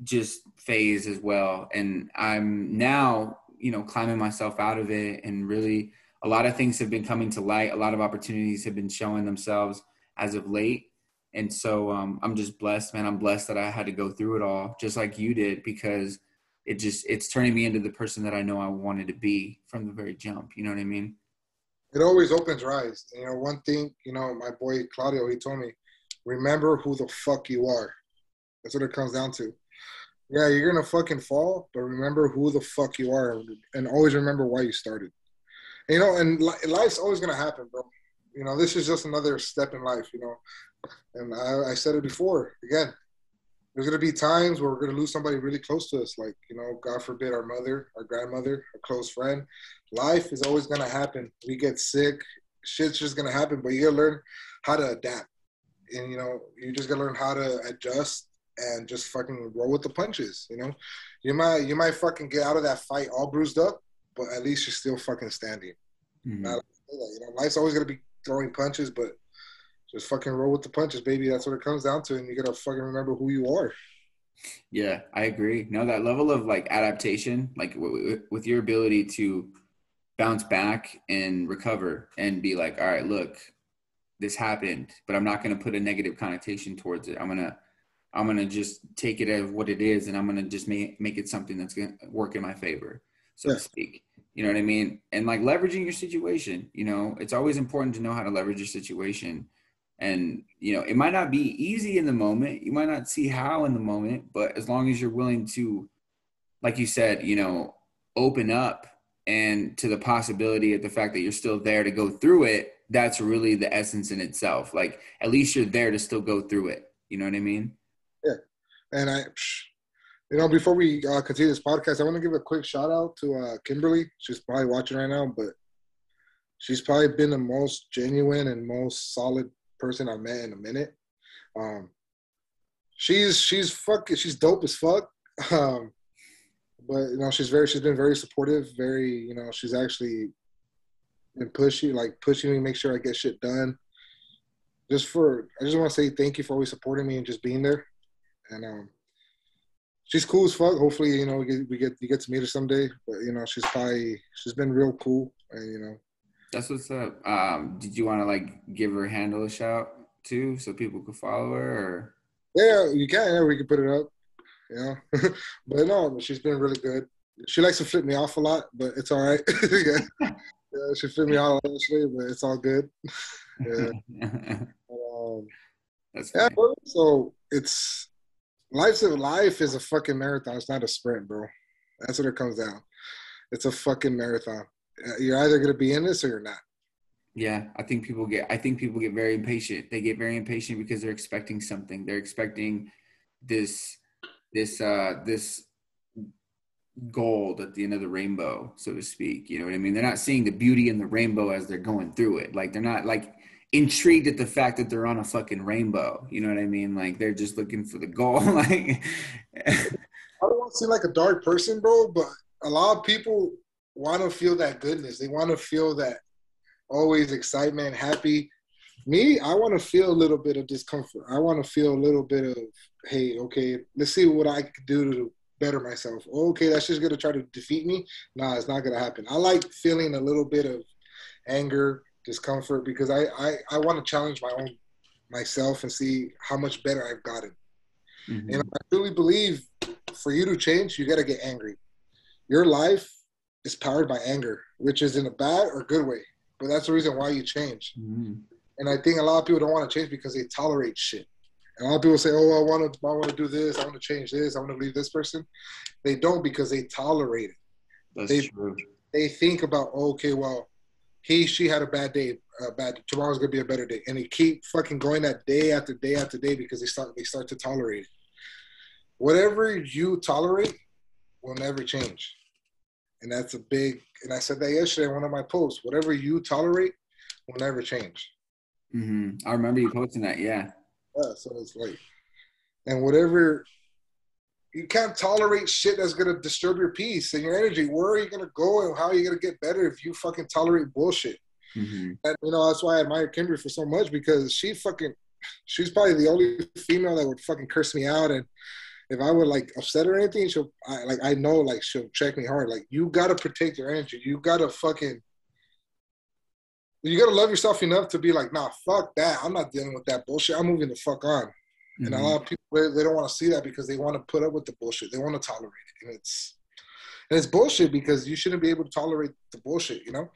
just phase as well. And I'm now, you know, climbing myself out of it and really a lot of things have been coming to light. A lot of opportunities have been showing themselves as of late. And so um, I'm just blessed, man. I'm blessed that I had to go through it all just like you did because it just, it's turning me into the person that I know I wanted to be from the very jump. You know what I mean? It always opens eyes. You know, one thing, you know, my boy Claudio, he told me, remember who the fuck you are. That's what it comes down to. Yeah, you're gonna fucking fall, but remember who the fuck you are, and always remember why you started. You know, and life's always gonna happen, bro. You know, this is just another step in life. You know, and I, I said it before. Again, there's gonna be times where we're gonna lose somebody really close to us, like you know, God forbid, our mother, our grandmother, a close friend. Life is always gonna happen. We get sick. Shit's just gonna happen, but you gotta learn how to adapt, and you know, you just gotta learn how to adjust and just fucking roll with the punches. You know, you might you might fucking get out of that fight all bruised up, but at least you're still fucking standing. Mm-hmm. You know, life's always gonna be throwing punches, but just fucking roll with the punches, baby. That's what it comes down to, and you gotta fucking remember who you are. Yeah, I agree. No, that level of like adaptation, like w- with your ability to bounce back and recover and be like, all right, look, this happened, but I'm not going to put a negative connotation towards it. I'm going to I'm gonna just take it as what it is, and I'm gonna just make make it something that's gonna work in my favor, so yeah. to speak. You know what I mean? And like leveraging your situation. You know, it's always important to know how to leverage your situation. And you know, it might not be easy in the moment. You might not see how in the moment, but as long as you're willing to, like you said, you know, open up and to the possibility of the fact that you're still there to go through it, that's really the essence in itself. Like at least you're there to still go through it. You know what I mean? Yeah. And I, you know, before we uh, continue this podcast, I want to give a quick shout out to uh, Kimberly. She's probably watching right now, but she's probably been the most genuine and most solid person I've met in a minute. Um, she's she's fucking she's dope as fuck. Um, but you know, she's very she's been very supportive. Very you know, she's actually been pushing like pushing me, make sure I get shit done. Just for I just want to say thank you for always supporting me and just being there and um, she's cool as fuck. Hopefully, you know, we get we get you get to meet her someday. But you know, she's probably she's been real cool, and you know. That's what's up. Um, did you want to like give her handle a shout too, so people could follow her? Or? Yeah, you can. Yeah, we can put it up. You know, but no, she's been really good. She likes to flip me off a lot, but it's all right. yeah. yeah, she flipped me off honestly, but it's all good. yeah. um, That's yeah, so it's life's a life is a fucking marathon. It's not a sprint, bro. That's what it comes down. It's a fucking marathon. You're either gonna be in this or you're not. Yeah, I think people get. I think people get very impatient. They get very impatient because they're expecting something. They're expecting this, this, uh, this gold at the end of the rainbow, so to speak. You know what I mean? They're not seeing the beauty in the rainbow as they're going through it. Like they're not like intrigued at the fact that they're on a fucking rainbow. You know what I mean? Like they're just looking for the goal. like I don't want to seem like a dark person, bro, but a lot of people want to feel that goodness. They want to feel that always excitement, happy. Me, I want to feel a little bit of discomfort. I want to feel a little bit of, hey, okay, let's see what I can do to better myself. Okay, that's just gonna try to defeat me. Nah, it's not gonna happen. I like feeling a little bit of anger, discomfort because I, I, I want to challenge my own myself and see how much better I've gotten. Mm-hmm. And I truly believe for you to change, you got to get angry. Your life is powered by anger, which is in a bad or good way. but that's the reason why you change. Mm-hmm. And I think a lot of people don't want to change because they tolerate shit. And a lot of people say, "Oh, I want to, I want to do this. I want to change this. I want to leave this person." They don't because they tolerate it. That's They- true. They think about, oh, "Okay, well, he, she had a bad day. Uh, bad. Tomorrow's gonna be a better day," and they keep fucking going that day after day after day because they start, they start to tolerate it. Whatever you tolerate will never change, and that's a big. And I said that yesterday in one of my posts. Whatever you tolerate will never change. hmm I remember you posting that. Yeah. Yeah, so it's like, and whatever, you can't tolerate shit that's gonna disturb your peace and your energy. Where are you gonna go and how are you gonna get better if you fucking tolerate bullshit? hmm And you know that's why I admire Kimberly for so much because she fucking, she's probably the only female that would fucking curse me out and. If I would like upset or anything, she'll I, like I know like she'll check me hard. Like you gotta protect your energy. You gotta fucking you gotta love yourself enough to be like, nah, fuck that. I'm not dealing with that bullshit. I'm moving the fuck on. And a Mhm. lot of people they- don't want to see that because they want to put up with the bullshit. They want to tolerate it, and it's and it's bullshit because you shouldn't be able to tolerate the bullshit. You know?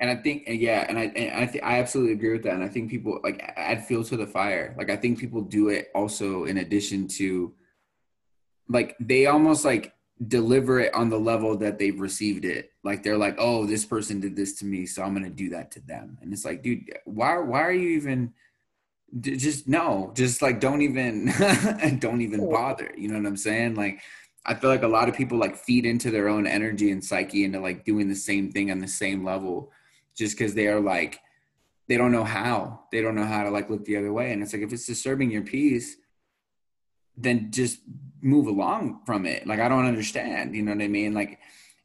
And I think, yeah, and I, and I, th- I absolutely agree with that. And I think people like add fuel to the fire. Like I think people do it also in addition to, like they almost like deliver it on the level that they've received it. Like they're like, oh, this person did this to me, so I'm gonna do that to them. And it's like, dude, why, why are you even? Just no, just like don't even, don't even bother. You know what I'm saying? Like. I feel like a lot of people like feed into their own energy and psyche into like doing the same thing on the same level just because they are like they don't know how they don't know how to like look the other way and it's like if it's disturbing your peace then just move along from it. Like i don't understand you know what i mean? Like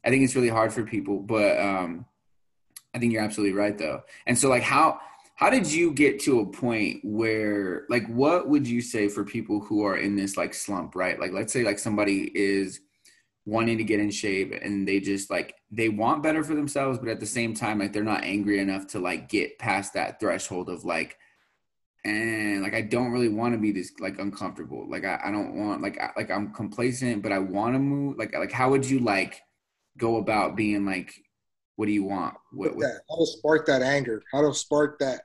i think it's really hard for people but um i think you're absolutely right though. And so like how how did you get to a point where like what would you say for people who are in this like slump right? Like let's say like somebody is wanting to get in shape and they just like they want better for themselves but at the same time like they're not angry enough to like get past that threshold of like and like i don't really want to be this like uncomfortable. Like i, I don't want like I, like i'm complacent but i want to move. Like like how would you like go about being like what do you want? What, what how to spark that anger, how to spark that.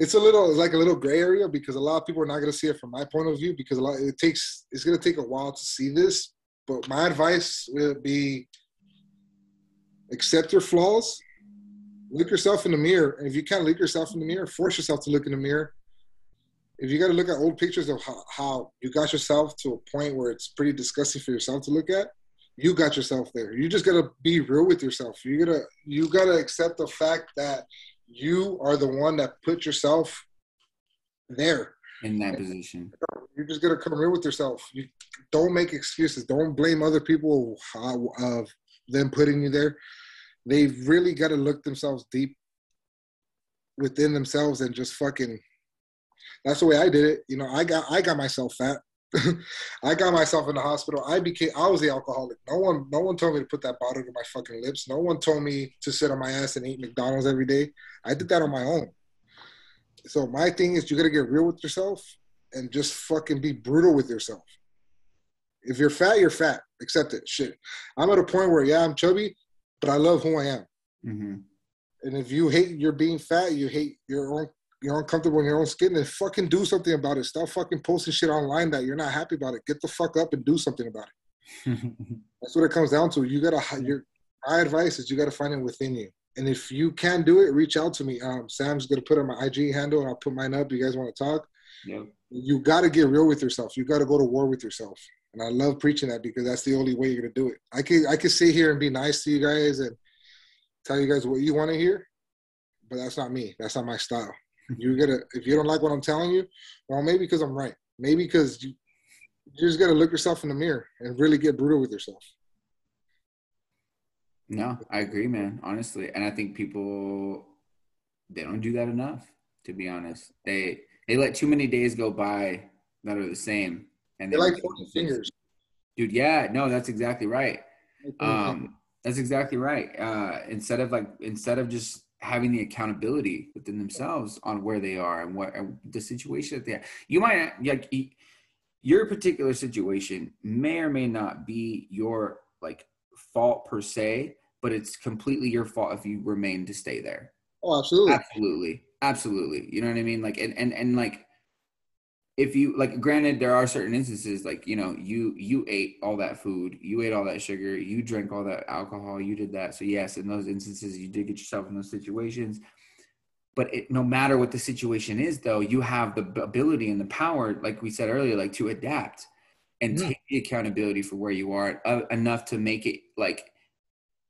It's a little, it's like a little gray area because a lot of people are not going to see it from my point of view because a lot it takes it's going to take a while to see this. But my advice would be accept your flaws, look yourself in the mirror, and if you can't look yourself in the mirror, force yourself to look in the mirror. If you got to look at old pictures of how, how you got yourself to a point where it's pretty disgusting for yourself to look at, you got yourself there. You just gotta be real with yourself. You gotta you gotta accept the fact that you are the one that put yourself there. in that position You just gotta come real with yourself. You don't make excuses. Don't blame other people how, of them putting you there. They've really got to look themselves deep within themselves and just fucking. That's the way I did it. You know, I got I got myself fat. I got myself in the hospital. I became I was the alcoholic. No one no one told me to put that bottle to my fucking lips. No one told me to sit on my ass and eat McDonald's every day. I did that on my own. So my thing is you gotta get real with yourself and just fucking be brutal with yourself. If you're fat, you're fat. Accept it. Shit. I'm at a point where yeah, I'm chubby, but I love who I am. hmm And if you hate you're being fat, you hate your own you're uncomfortable in your own skin, then fucking do something about it. Stop fucking posting shit online that you're not happy about it. Get the fuck up and do something about it. That's what it comes down to. You gotta your my advice is you gotta find it within you. And if you can't do it, reach out to me. Um, Sam's gonna put on my IG handle and I'll put mine up. You guys want to talk? yep. You gotta get real with yourself. You gotta go to war with yourself. And I love preaching that because that's the only way you're gonna do it. I can I can sit here and be nice to you guys and tell you guys what you want to hear, but that's not me. That's not my style. You gotta if you don't like what I'm telling you, well maybe because I'm right. Maybe because you you just gotta look yourself in the mirror and really get brutal with yourself. No, I agree, man. Honestly, and I think people they don't do that enough. To be honest, they they let too many days go by that are the same, and They like pointing fingers. dude. Yeah, no, that's exactly right. Um, that's exactly right. Uh, instead of like instead of just having the accountability within themselves on where they are and what and the situation that they are, you might like your particular situation may or may not be your like fault per se, but it's completely your fault if you remain to stay there. Oh, absolutely. Absolutely. Absolutely. You know what I mean? Like and and, and like if you like granted there are certain instances like you know you you ate all that food you ate all that sugar you drank all that alcohol you did that. So yes in those instances you did get yourself in those situations. But it, no matter what the situation is though you have the ability and the power like we said earlier like to adapt and take the accountability for where you are uh, enough to make it like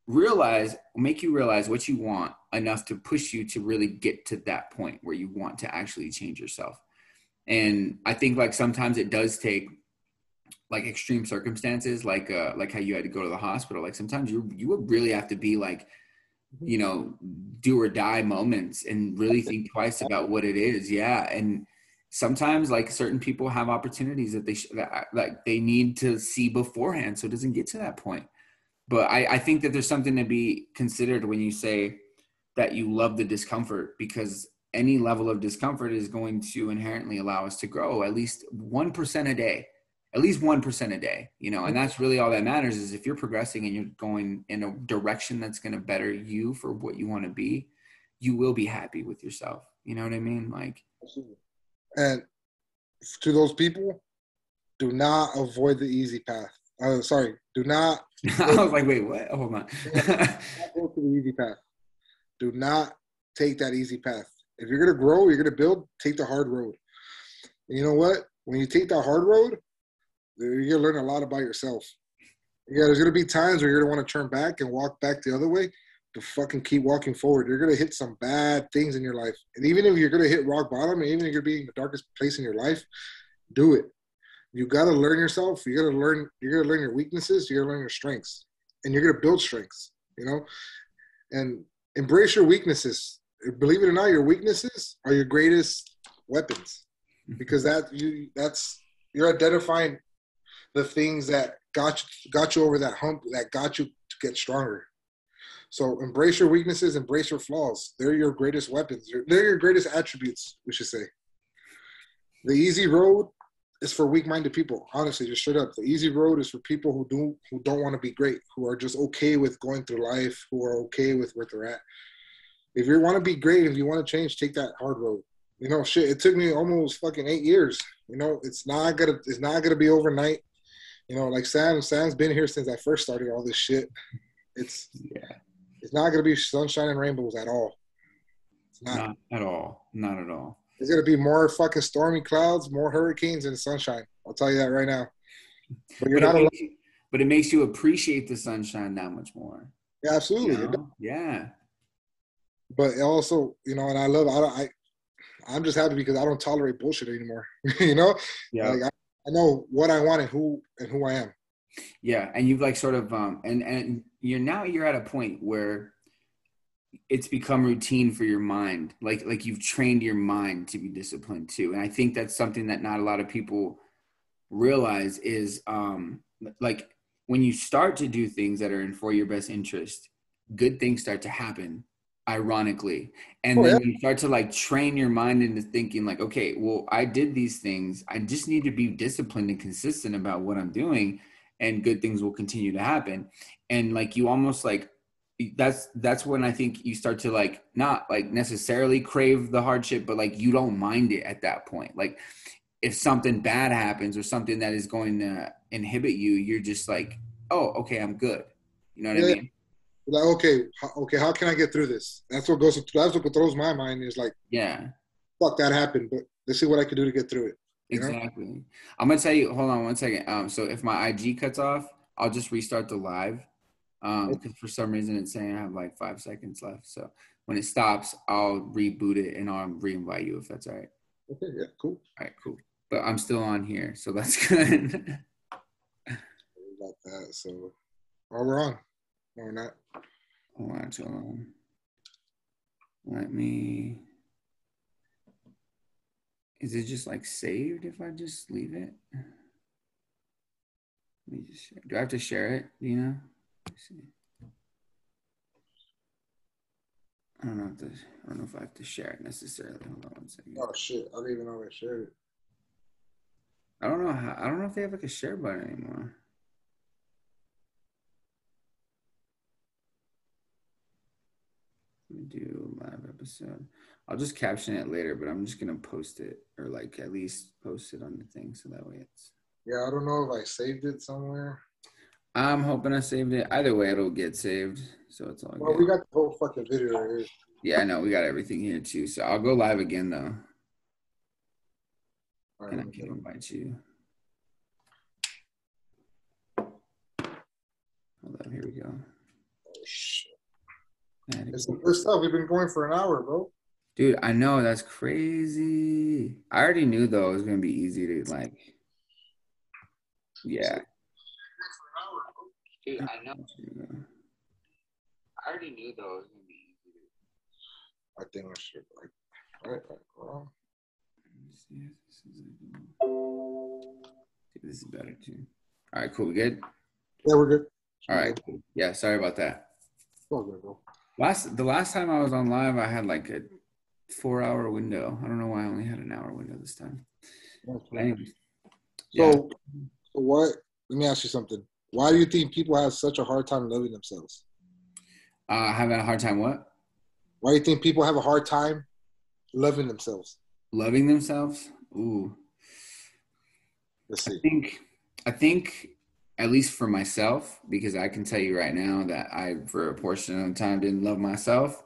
realize make you realize what you want enough to push you to really get to that point where you want to actually change yourself and i think like sometimes it does take like extreme circumstances like uh like how you had to go to the hospital. Like sometimes you you would really have to be like you know do or die moments and really think twice about what it is. Yeah. And sometimes like certain people have opportunities that they sh- that like they need to see beforehand so it doesn't get to that point. But I, I think that there's something to be considered when you say that you love the discomfort because any level of discomfort is going to inherently allow us to grow at least 1% a day at least 1% a day you know and that's really all that matters is if you're progressing and you're going in a direction that's going to better you for what you want to be you will be happy with yourself you know what i mean like and to those people do not avoid the easy path uh, sorry do not I was like, wait, what? Hold on. go to the easy path. Do not take that easy path. If you're gonna grow, you're gonna build. Take the hard road. And you know what? When you take that hard road, you're gonna learn a lot about yourself. Yeah, there's gonna be times where you're gonna want to turn back and walk back the other way. To fucking keep walking forward. You're gonna hit some bad things in your life, and even if you're gonna hit rock bottom, and even if you're being the darkest place in your life, do it you got to learn yourself. You got to learn. You're going to learn your weaknesses. You're going to learn your strengths, and you're going to build strengths. You know, and embrace your weaknesses. Believe it or not, your weaknesses are your greatest weapons, because that you that's you're identifying the things that got you, got you over that hump that got you to get stronger. So embrace your weaknesses, embrace your flaws. They're your greatest weapons. They're your greatest attributes, we should say. The easy road is for weak-minded people. Honestly, just straight up, the easy road is for people who do who don't want to be great, who are just okay with going through life, who are okay with where they're at. If you want to be great, if you want to change, take that hard road. You know, shit. It took me almost fucking eight years. You know, it's not gonna it's not gonna be overnight. You know, like Sam, Sam's been here since I first started all this shit. It's yeah, it's not gonna be sunshine and rainbows at all. It's not, not at all. Not at all. There's gonna be more fucking stormy clouds, more hurricanes, and sunshine. I'll tell you that right now. But you're but not. It makes, but it makes you appreciate the sunshine that much more. Yeah, absolutely. You know? Yeah. But also, you know, and I love. I, I I'm just happy because I don't tolerate bullshit anymore. you know. Yeah. Like I, I know what I want and who and who I am. Yeah, and you've like sort of um and and you're now you're at a point where it's become routine for your mind like like you've trained your mind to be disciplined too and i think that's something that not a lot of people realize is um like when you start to do things that are in for your best interest good things start to happen ironically and oh, then yeah. you start to like train your mind into thinking like okay well i did these things i just need to be disciplined and consistent about what i'm doing and good things will continue to happen and like you almost like that's that's when I think you start to like not like necessarily crave the hardship, but like you don't mind it at that point. Like if something bad happens or something that is going to inhibit you, you're just like, oh, okay, I'm good. You know what yeah. I mean? Like, okay, okay, how can I get through this? That's what goes. That's what throws my mind is like, yeah, fuck that happened, but let's see what I can do to get through it. Exactly. Know? I'm gonna tell you. Hold on one second. Um, so if my IG cuts off, I'll just restart the live um because for some reason it's saying I have like five seconds left. So when it stops, I'll reboot it and I'll re-invite you if that's all right. Okay, yeah, cool. All right, cool. But I'm still on here, so that's good. About that, so oh, we're on. We're not. Hold on, hold on. Let me. Is it just like saved if I just leave it? Let me just. Do I have to share it? Do you know? I don't know if to, I don't know if I have to share it necessarily. Hold on one second. Oh shit! I don't even know I shared it. I don't know how. I don't know if they have like a share button anymore. Do live episode. I'll just caption it later, but I'm just gonna post it or like at least post it on the thing so that way it's. Yeah, I don't know if I saved it somewhere. I'm hoping I saved it. Either way, it'll get saved, so it's all Well, good. we got the whole fucking video here. yeah, I know we got everything here too. So I'll go live again though, and I can invite you. Hold on, here we go. Oh, shit. Add It's the first stuff. We've been going for an hour, bro. Dude, I know that's crazy. I already knew though it was gonna be easy to like. Yeah. Dude, I know. I already knew though it was gonna be easy to. I think I should like. All right, all right, well, Let me see if this is this is better too. All right, cool. We good? yeah, we're good. All right. Cool. Yeah. Sorry about that. All good, bro. Last the last time I was on live, I had like a four hour window. I don't know why I only had an hour window this time. Anyways, yeah. So, so what? Let me ask you something. Why do you think people have such a hard time loving themselves? uh, having a hard time what? Why do you think people have a hard time loving themselves? Loving themselves? Ooh. Let's I see. think I think at least for myself, because I can tell you right now that I for a portion of time didn't love myself.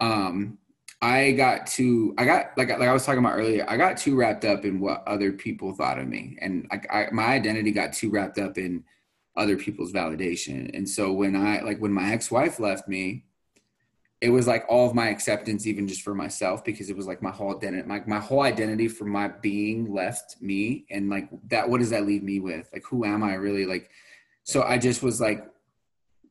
Um I got too I got like like I was talking about earlier, I got too wrapped up in what other people thought of me. And like I my identity got too wrapped up in other people's validation. And so when I like when my ex-wife left me, it was like all of my acceptance even just for myself because it was like my whole identity my, my whole identity for my being left me and like that what does that leave me with? Like who am i really? Like so i just was like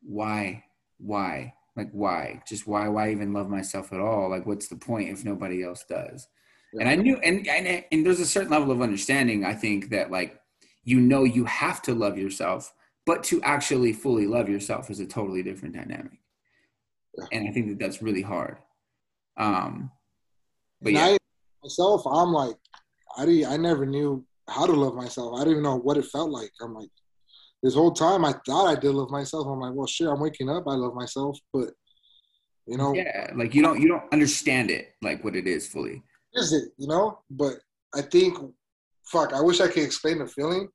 why why? Like why? Just why why even love myself at all? Like what's the point if nobody else does? And i knew and, and and there's a certain level of understanding i think that like you know you have to love yourself but to actually fully love yourself is a totally different dynamic and I think that that's really hard. Um, but And yeah, I myself, I'm like, I I never knew how to love myself. I didn't even know what it felt like. I'm like, this whole time I thought I did love myself. I'm like, well, sure, I'm waking up. I love myself, but you know, yeah, like you don't you don't understand it like what it is fully. is it? You know, but I think, fuck, I wish I could explain the feeling.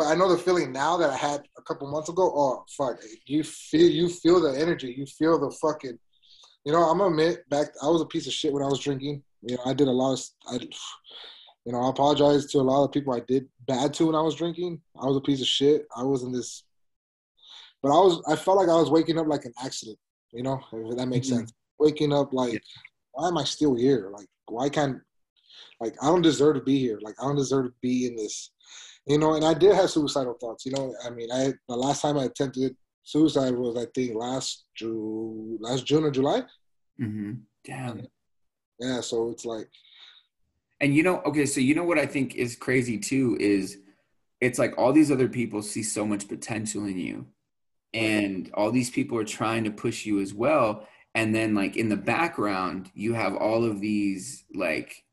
But I know the feeling now that I had a couple months ago. Oh fuck! You feel you feel the energy. You feel the fucking. You know, I'm gonna admit back. I was a piece of shit when I was drinking. You know, I did a lot of. I, you know, I apologize to a lot of people I did bad to when I was drinking. I was a piece of shit. I wasn't this. But I was. I felt like I was waking up like an accident. You know, if that makes Mhm. sense. Waking up like, why am I still here? Like, why can't? Like, I don't deserve to be here. Like, I don't deserve to be in this you know, and I did have suicidal thoughts. You know, I mean, I the last time I attempted suicide was I think last June, last June or July. Mm-hmm. Damn. Yeah, so it's like, And you know, okay, so you know what I think is crazy too is it's like all these other people see so much potential in you, and all these people are trying to push you as well. And then, like in the background, you have all of these like,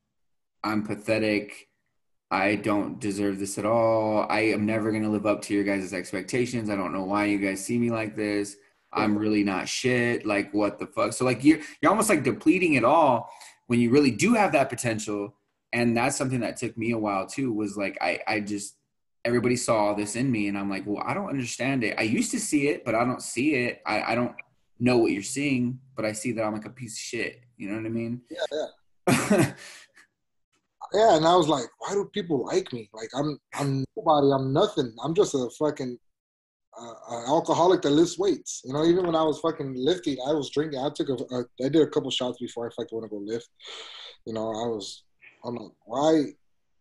I'm pathetic. I don't deserve this at all. I am never going to live up to your guys' expectations. I don't know why you guys see me like this. I'm really not shit. Like what the fuck? So like you're you're almost like depleting it all when you really do have that potential. And that's something that took me a while too. Was like I I just everybody saw this in me, and I'm like, well, I don't understand it. I used to see it, but I don't see it. I I don't know what you're seeing, but I see that I'm like a piece of shit. You know what I mean? yeah, yeah, Yeah. And I was like, why do people like me? Like, I'm, I'm nobody. I'm nothing. I'm just a fucking uh, alcoholic that lifts weights. You know, even when I was fucking lifting, I was drinking. I took a, a I did a couple shots before I fucking want to go lift. You know, I was, I'm like, why?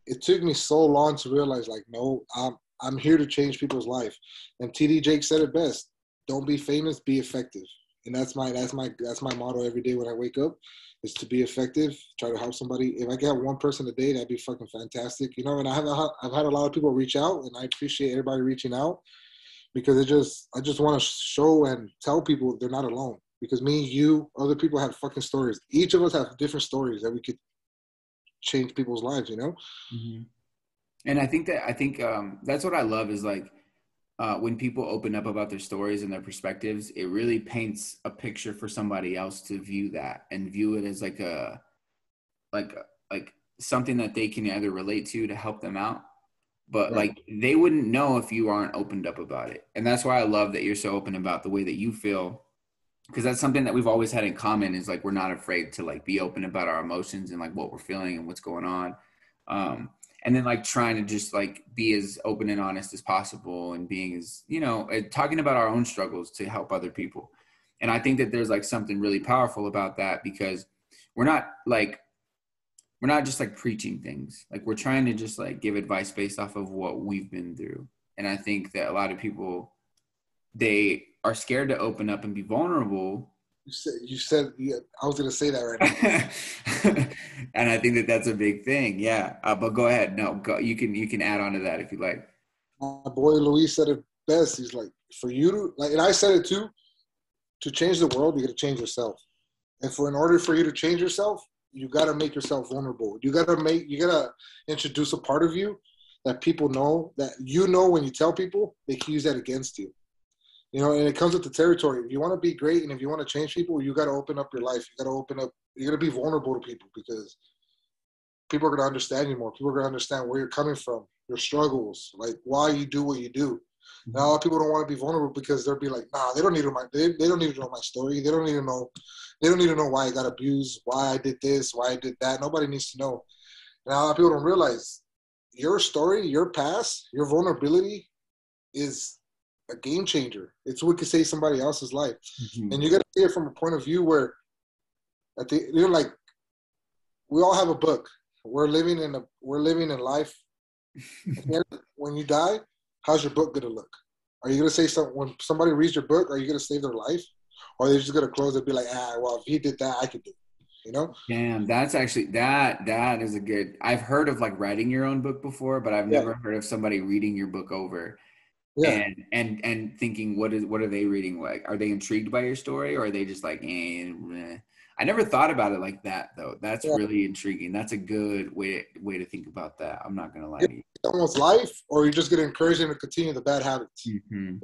It took me so long to realize, like, no, I'm, I'm here to change people's life. And TD Jake said it best: "Don't be famous, be effective." And that's my, that's my, that's my motto every day when I wake up, is to be effective. Try to help somebody. If I have one person a day, that'd be fucking fantastic. You know, and I have, I've had a lot of people reach out, and I appreciate everybody reaching out because it just I just want to show and tell people they're not alone. Because me, you, other people have fucking stories. Each of us have different stories that we could change people's lives. You know? Mhm. And I think that I think um, that's what I love is like uh, when people open up about their stories and their perspectives, it really paints a picture for somebody else to view that and view it as like a like like something that they can either relate to to help them out. But right. like they wouldn't know if you aren't opened up about it. And that's why i love that you're so open about the way that you feel because that's something that we've always had in common is like we're not afraid to like be open about our emotions and like what we're feeling and what's going on. Um and then like trying to just like be as open and honest as possible and being as you know talking about our own struggles to help other people. And i think that there's like something really powerful about that because we're not like we're not just like preaching things. Like we're trying to just like give advice based off of what we've been through. And i think that a lot of people they are scared to open up and be vulnerable you said, you said yeah, i was going to say that right now. And i think that that's a big thing yeah. Uh, but go ahead. No go, you can you can add on to that if you like. My boy luis said it best. He's like for you to like and i said it too to change the world you got to change yourself. And for in order for you to change yourself you got to make yourself vulnerable. You got to make you got to introduce a part of you that people know that you know when you tell people they can use that against you. You know, and it comes with the territory. If you want to be great and if you want to change people, you got to open up your life. You got to open up. You got to be vulnerable to people because people are going to understand you more. People are going to understand where you're coming from, your struggles, like why you do what you do. Now, a lot of people don't want to be vulnerable because they'll be like, nah, they don't need to know my they, they don't need to know my story. They don't need to know they don't need to know why I got abused, why I did this, why I did that. Nobody needs to know. Now, a lot of people don't realize your story, your past, your vulnerability is a game changer. It's what could save somebody else's life. Mm-hmm. And you got to see it from a point of view where, at the, you're like, we all have a book. We're living in a, we're living in life. when you die, how's your book gonna look? Are you gonna say something when somebody reads your book? Are you gonna save their life? or they're just gonna close and be like, ah, well, if he did that, I could do. It. You know? Damn, that's actually that that is a good. I've heard of like writing your own book before, but I've yeah. never heard of somebody reading your book over. Yeah. And and and thinking what is what are they reading like? Are they intrigued by your story or are they just like eh, I never thought about it like that though. That's yeah. really intriguing. That's a good way way to think about that. I'm not gonna lie to you. Someone's life, or you're just gonna encourage them to continue the bad habits. Mm-hmm.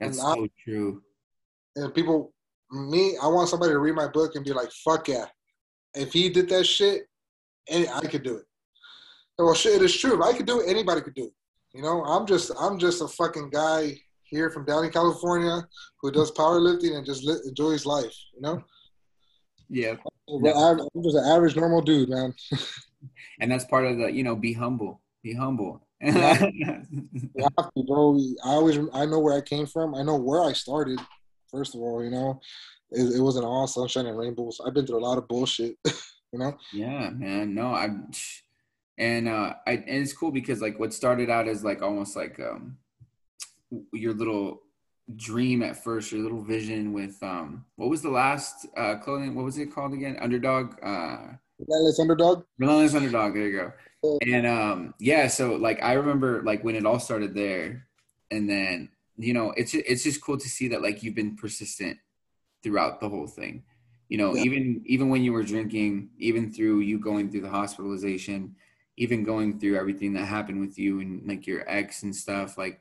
That's so I, true and people, me, I want somebody to read my book and be like, "Fuck yeah!" If he did that shit, and I could do it. Well, shit, it is true. If I could do it, anybody could do it. You know, I'm just, I'm just a fucking guy here from down in California who does powerlifting and just li- enjoys life. You know. Yeah. I'm just an average, normal dude, man. and that's part of the, you know, be humble. Be humble. to, bro. I always, I know where I came from. I know where I started. First of all, you know, it, it wasn't all sunshine and rainbows. I've been through a lot of bullshit, you know. Yeah, man. No, I'm, and uh, I and it's cool because like what started out as like almost like um your little dream at first, your little vision with um what was the last uh clothing? What was it called again? Underdog. Uh, Relentless Underdog. Relentless Underdog. There you go. And um yeah, so like I remember like when it all started there, and then you know, it's it's just cool to see that like you've been persistent throughout the whole thing. You know, yeah. even even when you were drinking, even through you going through the hospitalization, even going through everything that happened with you and like your ex and stuff, like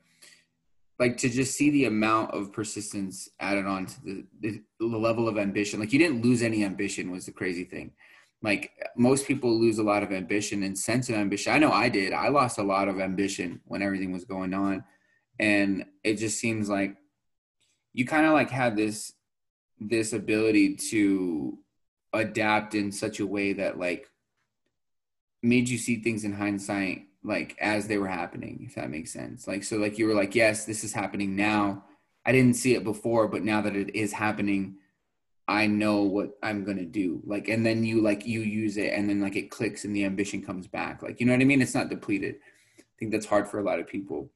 like to just see the amount of persistence added on to the, the, the level of ambition. Like you didn't lose any ambition was the crazy thing. Like most people lose a lot of ambition and sense of ambition. I know I did. I lost a lot of ambition when everything was going on and it just seems like you kind of like had this this ability to adapt in such a way that like made you see things in hindsight like as they were happening if that makes sense like so like you were like yes this is happening now i didn't see it before but now that it is happening i know what i'm going to do like and then you like you use it and then like it clicks and the ambition comes back like you know what i mean it's not depleted i think that's hard for a lot of people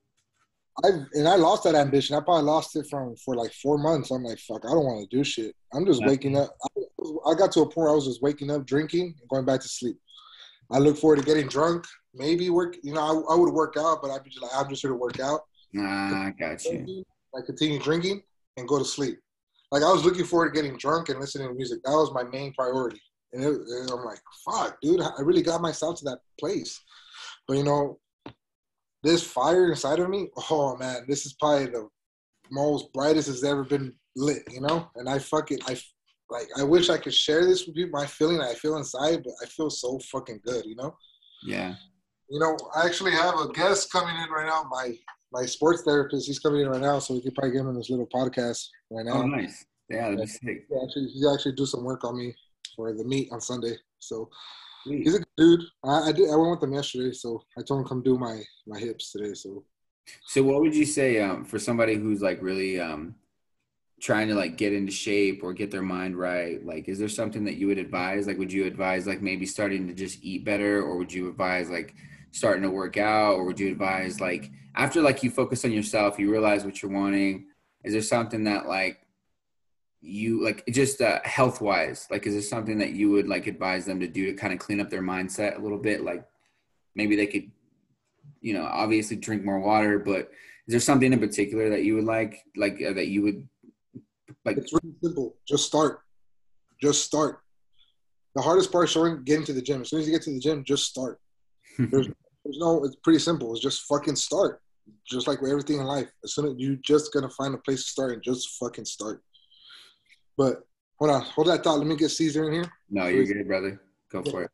I and I lost that ambition. I probably lost it from for like four months. I'm like, fuck, I don't want to do shit. I'm just waking up. I, I, got to a point where I was just waking up, drinking, and going back to sleep. I look forward to getting drunk, maybe work. You know, I, I would work out, but I'd be just like, I'm just here to work out. Nah, I got you. I continue drinking and go to sleep. Like I was looking forward to getting drunk and listening to music. That was my main priority. And, it, and I'm like, fuck, dude, I really got myself to that place. But you know, this fire inside of me, oh man, this is probably the most brightest it's ever been lit, you know? And I fucking I like I wish I could share this with you, my feeling I feel inside, but I feel so fucking good, you know? Yeah. You know, I actually have a guest coming in right now, my my sports therapist, he's coming in right now, so we could probably give him this little podcast right now. Oh, nice. Yeah, that'd be sick. He actually, he actually do some work on me for the meet on Sunday. So he's a good dude. I, I did. I went with him yesterday, so I told him come do my my hips today. So. So what would you say um, for somebody who's like really um, trying to like get into shape or get their mind right? Like, is there something that you would advise? Like, would you advise like maybe starting to just eat better, or would you advise like starting to work out, or would you advise like after like you focus on yourself, you realize what you're wanting? Is there something that like you like just uh, health wise like is there something that you would like advise them to do to kind of clean up their mindset a little bit like maybe they could you know obviously drink more water but is there something in particular that you would like like uh, that you would like it's really simple. Just start. Just start. The hardest part is showing getting to the gym. As soon as you get to the gym just start. There's, there's no it's pretty simple. It's just fucking start. Just like with everything in life. As soon as you just gonna find a place to start and just fucking start. But hold on, hold that thought. Let me get Caesar in here. No, you're good, brother. Go for it.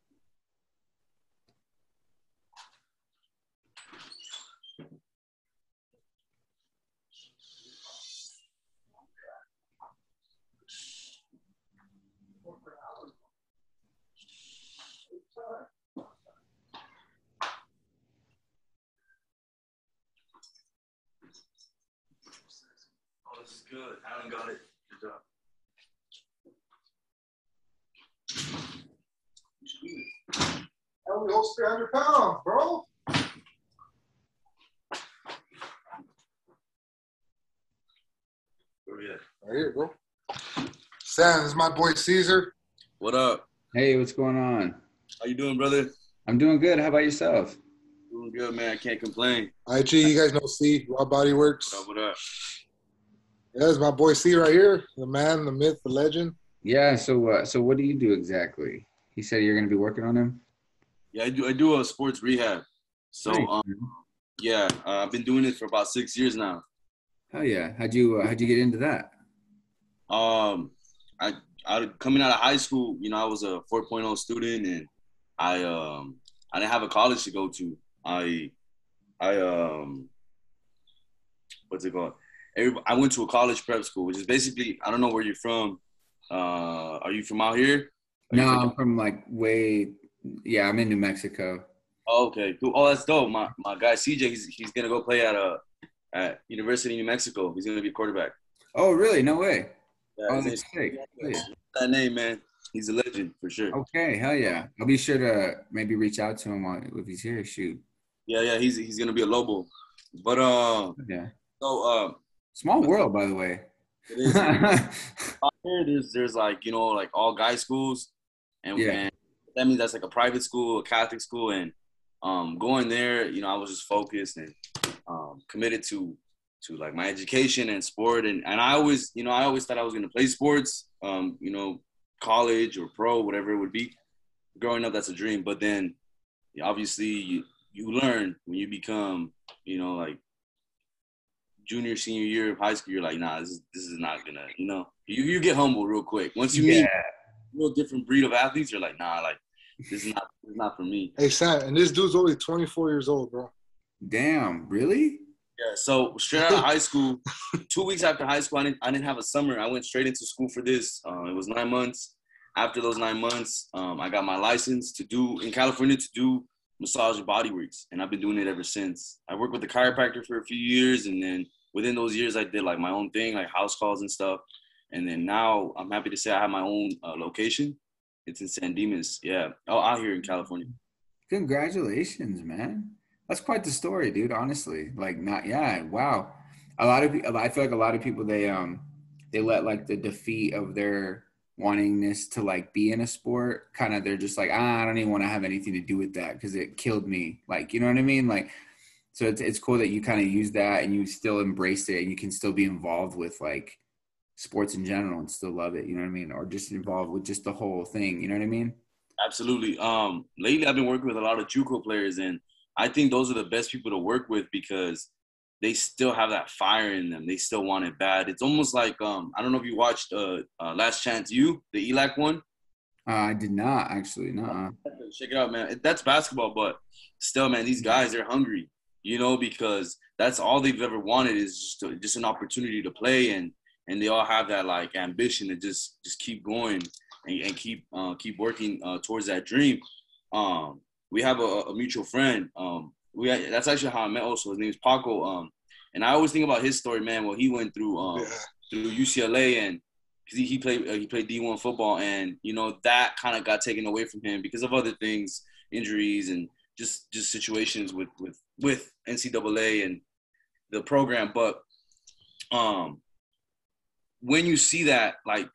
This is good. Alan got it. Good job. I only hold 300 pounds, bro. Where we? Right here, bro. Sam, this is my boy Caesar. What up? Hey, what's going on? How you doing, brother? I'm doing good. How about yourself? Doing good, man. I can't complain. IG, you guys know C, Raw Body Works. What up? What up? Yeah, it's my boy C right here, the man, the myth, the legend. Yeah. So, uh, so what do you do exactly? He said you're going to be working on him. Yeah, I do. I do a sports rehab. So, Nice, um, yeah, uh, I've been doing it for about six years now. Hell yeah. How'd you uh, how'd you get into that? Um, I, I coming out of high school, you know, I was a 4.0 student, and I um I didn't have a college to go to. I I um what's it called? Every, I went to a college prep school, which is basically I don't know where you're from. Uh, are you from out here? Are No, from- I'm from like way. Yeah, I'm in New Mexico. Oh, okay, cool. Oh, that's dope. My my guy CJ, he's he's gonna go play at a at University of New Mexico. He's gonna be a quarterback. Oh, really? No way. Yeah, Oh, that's sick. Yeah. that name, man. He's a legend for sure. Okay, hell yeah. I'll be sure to maybe reach out to him while, if he's here. Shoot. Yeah, yeah. He's he's gonna be a Lobo. But uh, Yeah. so uh, Small world, by the way. it is. here, there's there's like you know like all guy schools, and, Yeah. and that means that's like a private school, a Catholic school, and um, going there, you know, I was just focused and um, committed to to like my education and sport, and and I always, you know, I always thought I was gonna play sports, um, you know, college or pro, whatever it would be. Growing up, that's a dream, but then obviously you you learn when you become, you know, like junior, senior year of high school, you're like, nah, this is this is not gonna, you know, you, you get humble real quick. Once you meet a real different breed of athletes, you're like, nah, like this is not this is not for me. Hey, Sam, and this dude's only 24 years old, bro. Damn, really? Yeah. So straight out of high school, two weeks after high school, I didn't I didn't have a summer. I went straight into school for this. Uh, it was nine months. After those nine months, um, I got my license to do in California to do massage body works, and I've been doing it ever since. I worked with a chiropractor for a few years, and then within those years, I did like my own thing, like house calls and stuff. And then now, I'm happy to say I have my own uh, location. It's in San Dimas, yeah, oh, out here in California. Congratulations, man. That's quite the story, dude. Honestly, like, not yeah, wow. A lot of I feel like a lot of people they um they let like the defeat of their wantingness to like be in a sport kind of they're just like ah, I don't even want to have anything to do with that because it killed me. Like, you know what I mean? Like, so it's it's cool that you kind of use that and you still embrace it and you can still be involved with like sports in general and still love it. You know what I mean? Or just involved with just the whole thing. You know what I mean? Absolutely. Um, lately I've been working with a lot of JUCO players, and I think those are the best people to work with because they still have that fire in them. They still want it bad. It's almost like um, I don't know if you watched uh, uh Last Chance U, the ELAC one. Uh, I did not actually. No. Check it out, man. That's basketball, but still, man, these guys they're hungry. You know, because that's all they've ever wanted is just to, just an opportunity to play, and and they all have that like ambition to just just keep going and, and keep uh, keep working uh, towards that dream. Um, we have a, a mutual friend. Um, we had, that's actually how I met. Also, his name is Paco. Um, and I always think about his story, man. What he went through um, yeah. through UCLA, and he, he played uh, he played D1 football, and you know that kind of got taken away from him because of other things, injuries, and just just situations with with with NCAA and the program. But um, when you see that like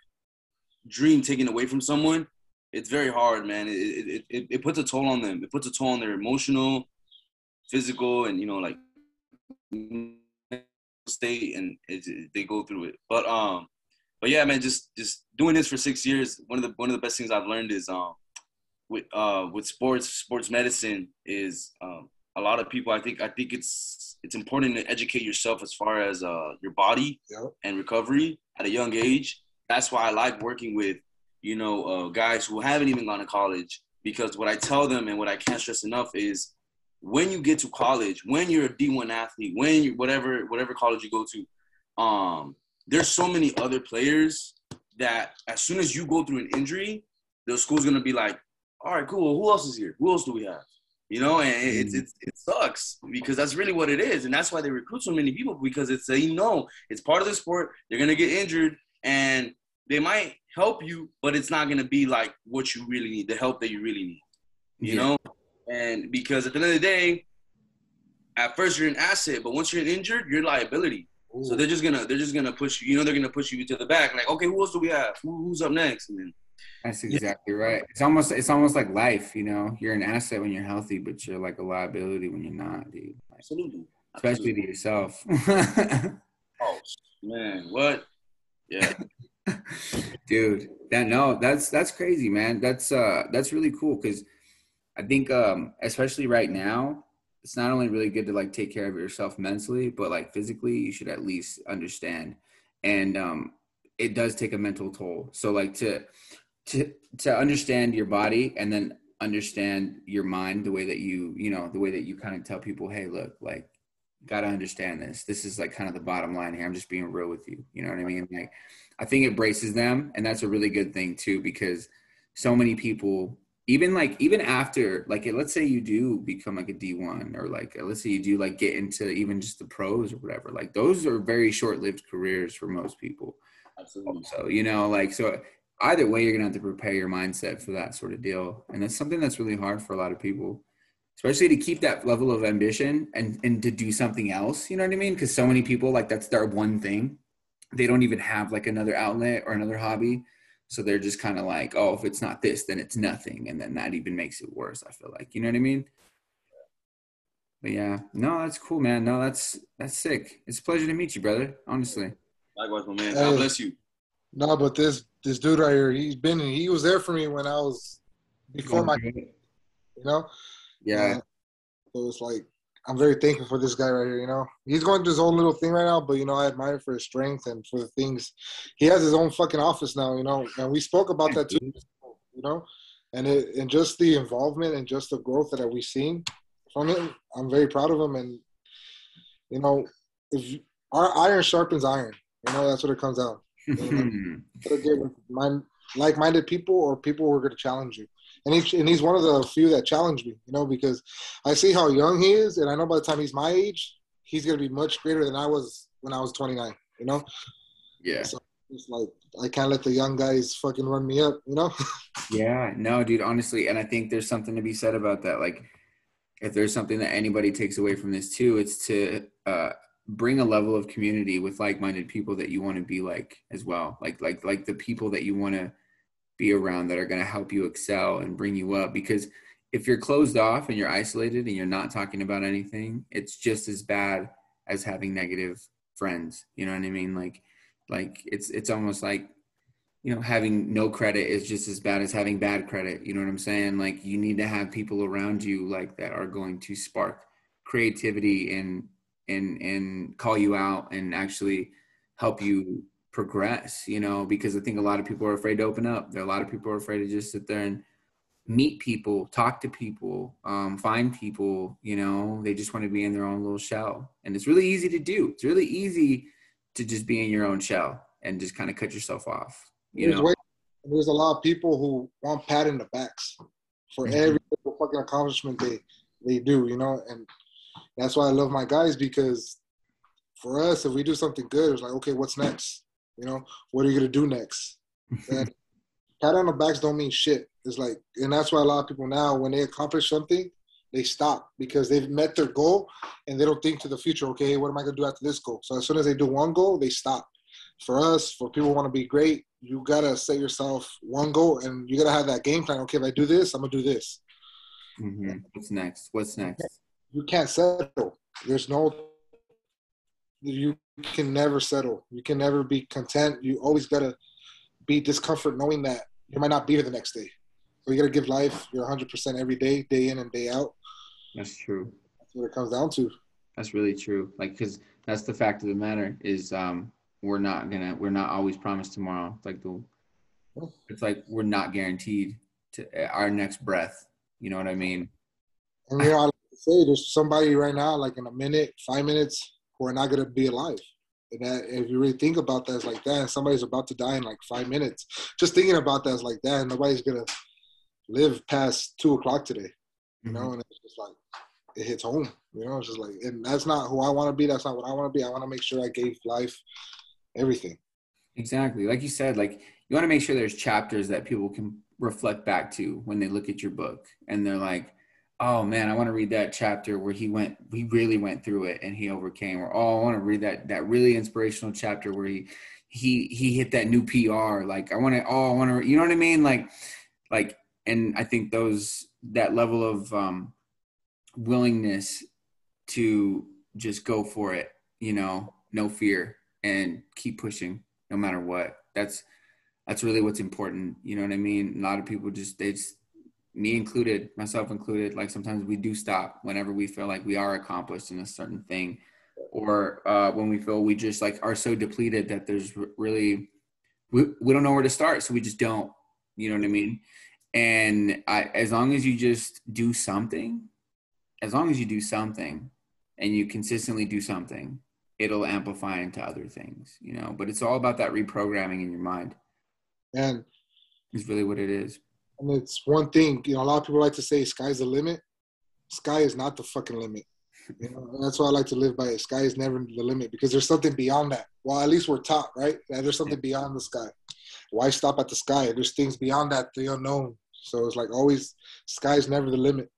dream taken away from someone, it's very hard, man. It, it, it, it puts a toll on them. It puts a toll on their emotional, physical, and you know, like state, and it, they go through it. But um, but yeah, man, just just doing this for six years. One of the one of the best things I've learned is um, with uh with sports sports medicine is um a lot of people. I think I think it's it's important to educate yourself as far as uh your body yep. and recovery at a young age. That's why I like working with you know, uh, guys who haven't even gone to college. Because what I tell them and what I can't stress enough is when you get to college, when you're a D1 athlete, when you whatever whatever college you go to, um, there's so many other players that as soon as you go through an injury, the school's gonna be like, all right, cool. Who else is here? Who else do we have? You know, and it's, it's it sucks because that's really what it is, and that's why they recruit so many people because it's they know it's part of the sport. They're gonna get injured, and they might help you, but it's not gonna be like what you really need, the help that you really need. You yeah. know? And because at the end of the day, at first you're an asset, but once you're injured, you're liability. Ooh. So they're just gonna they're just gonna push you. You know they're gonna push you to the back. Like, okay, who else do we have? Who, who's up next? And then that's exactly yeah. right. It's almost it's almost like life. You know, you're an asset when you're healthy, but you're like a liability when you're not, dude. Like, Absolutely. Especially Absolutely. to yourself. oh man, what? Yeah. dude that no that's that's crazy man that's uh that's really cool because i think um especially right now it's not only really good to like take care of yourself mentally but like physically you should at least understand. And um it does take a mental toll. So like to to to understand your body and then understand your mind the way that you you know the way that you kind of tell people hey look like got to understand this. This is like kind of the bottom line here. I'm just being real with you. You know what i mean? Like I think it braces them, and that's a really good thing too because so many people, even like even after like eh, let's say you do become like a D one or like eh, let's say you do like get into even just the pros or whatever, like those are very short lived careers for most people. Absolutely. So you know like so either way you're gonna have to prepare your mindset for that sort of deal, and that's something that's really hard for a lot of people especially to keep that level of ambition and and to do something else you know what i mean because so many people like that's their one thing they don't even have like another outlet or another hobby. So they're just kind of like, oh, if it's not this, then it's nothing. And then that even makes it worse, I feel like. You know what I mean? But yeah, no, that's cool, man. No, that's that's sick. It's a pleasure to meet you, brother. Honestly. Likewise, my man. God bless you. No, but this this dude right here, he's been he was there for me when I was before my you know? Yeah. Uh, so it's like I'm very thankful for this guy right here. You know, he's going through his own little thing right now, but you know, I admire for his strength and for the things. He has his own fucking office now. You know, and we spoke about that too. You know, and it and just the involvement and just the growth that we've seen from him. I'm very proud of him, and you know, if our iron sharpens iron, you know, that's what it comes out. You know? like-minded people or people who are going to challenge you and he's and he's one of the few that challenged me, you know, because I see how young he is, and I know by the time he's my age, he's gonna be much greater than I was when I was 29, you know. Yeah. So it's like I can't let the young guys fucking run me up, you know. yeah, no, dude. Honestly, and I think there's something to be said about that. Like, if there's something that anybody takes away from this too, it's to uh, bring a level of community with like-minded people that you want to be like as well. Like, like, like the people that you want to be around that are going to help you excel and bring you up because if you're closed off and you're isolated and you're not talking about anything it's just as bad as having negative friends you know what i mean? Like like it's it's almost like you know having no credit is just as bad as having bad credit you know what i'm saying? Like you need to have people around you like that are going to spark creativity and and and call you out and actually help you progress you know because i think a lot of people are afraid to open up. There are a lot of people are afraid to just sit there and meet people talk to people um, find people you know? They just want to be in their own little shell. And it's really easy to do. It's really easy to just be in your own shell and just kind of cut yourself off you there's, know? way, there's a lot of people who want pat in the backs for Mhm. every fucking accomplishment they they do, you know, and that's why I love my guys because for us, if we do something good, it's like, okay, what's next? You know, what are you gonna do next? And pat on the backs don't mean shit. It's like, and that's why a lot of people now, when they accomplish something, they stop because they've met their goal and they don't think to the future. Okay, what am I gonna do after this goal? So as soon as they do one goal, they stop. For us, for people who want to be great, you gotta set yourself one goal and you gotta have that game plan. Okay, if I do this, I'm gonna do this. Mhm. what's next what's next You can't settle. There's no. You can never settle. You can never be content. You always gotta be discomfort knowing that you might not be here the next day. So you gotta give life your 100% every day, day in and day out. that's true That's what it comes down to. That's really true. Like, cause that's the fact of the matter is, um, we're not gonna, we're not always promised tomorrow. It's like the, it's like we're not guaranteed to our next breath. You know what I mean? And you know, I like to say there's somebody right now, like in a minute, five minutes, who are not gonna be alive. And that, if you really think about that, it's like that. Somebody's about to die in like five minutes. Just thinking about that is like that. And nobody's gonna live past two o'clock today. You know, mm-hmm. and it's just like it hits home. You know, it's just like, and that's not who I want to be. That's not what I want to be. I want to make sure I gave life everything. Exactly. Like you said, like you want to make sure there's chapters that people can reflect back to when they look at your book and they're like, oh man, I want to read that chapter where he went, he really went through it and he overcame. Or oh, I want to read that that really inspirational chapter where he he he hit that new PR. Like I want to, oh, I want to, you know what I mean? Like like, and I think those that level of um, willingness to just go for it, you know, no fear and keep pushing no matter what. That's that's really what's important. You know what I mean? A lot of people just they just me included, myself included, like sometimes we do stop whenever we feel like we are accomplished in a certain thing. Or uh, when we feel we just like are so depleted that there's really we, we don't know where to start, so we just don't. You know what I mean? And I, as long as you just do something, as long as you do something, and you consistently do something, it'll amplify into other things. You know, but it's all about that reprogramming in your mind. And Is really what it is. And it's one thing. You know, a lot of people like to say sky's the limit. Sky is not the fucking limit. You know, that's why I like to live by it. Sky is never the limit because there's something beyond that. Well, at least we're taught, right? That there's something beyond the sky. Why stop at the sky? There's things beyond that, the unknown. So it's like always, sky's never the limit.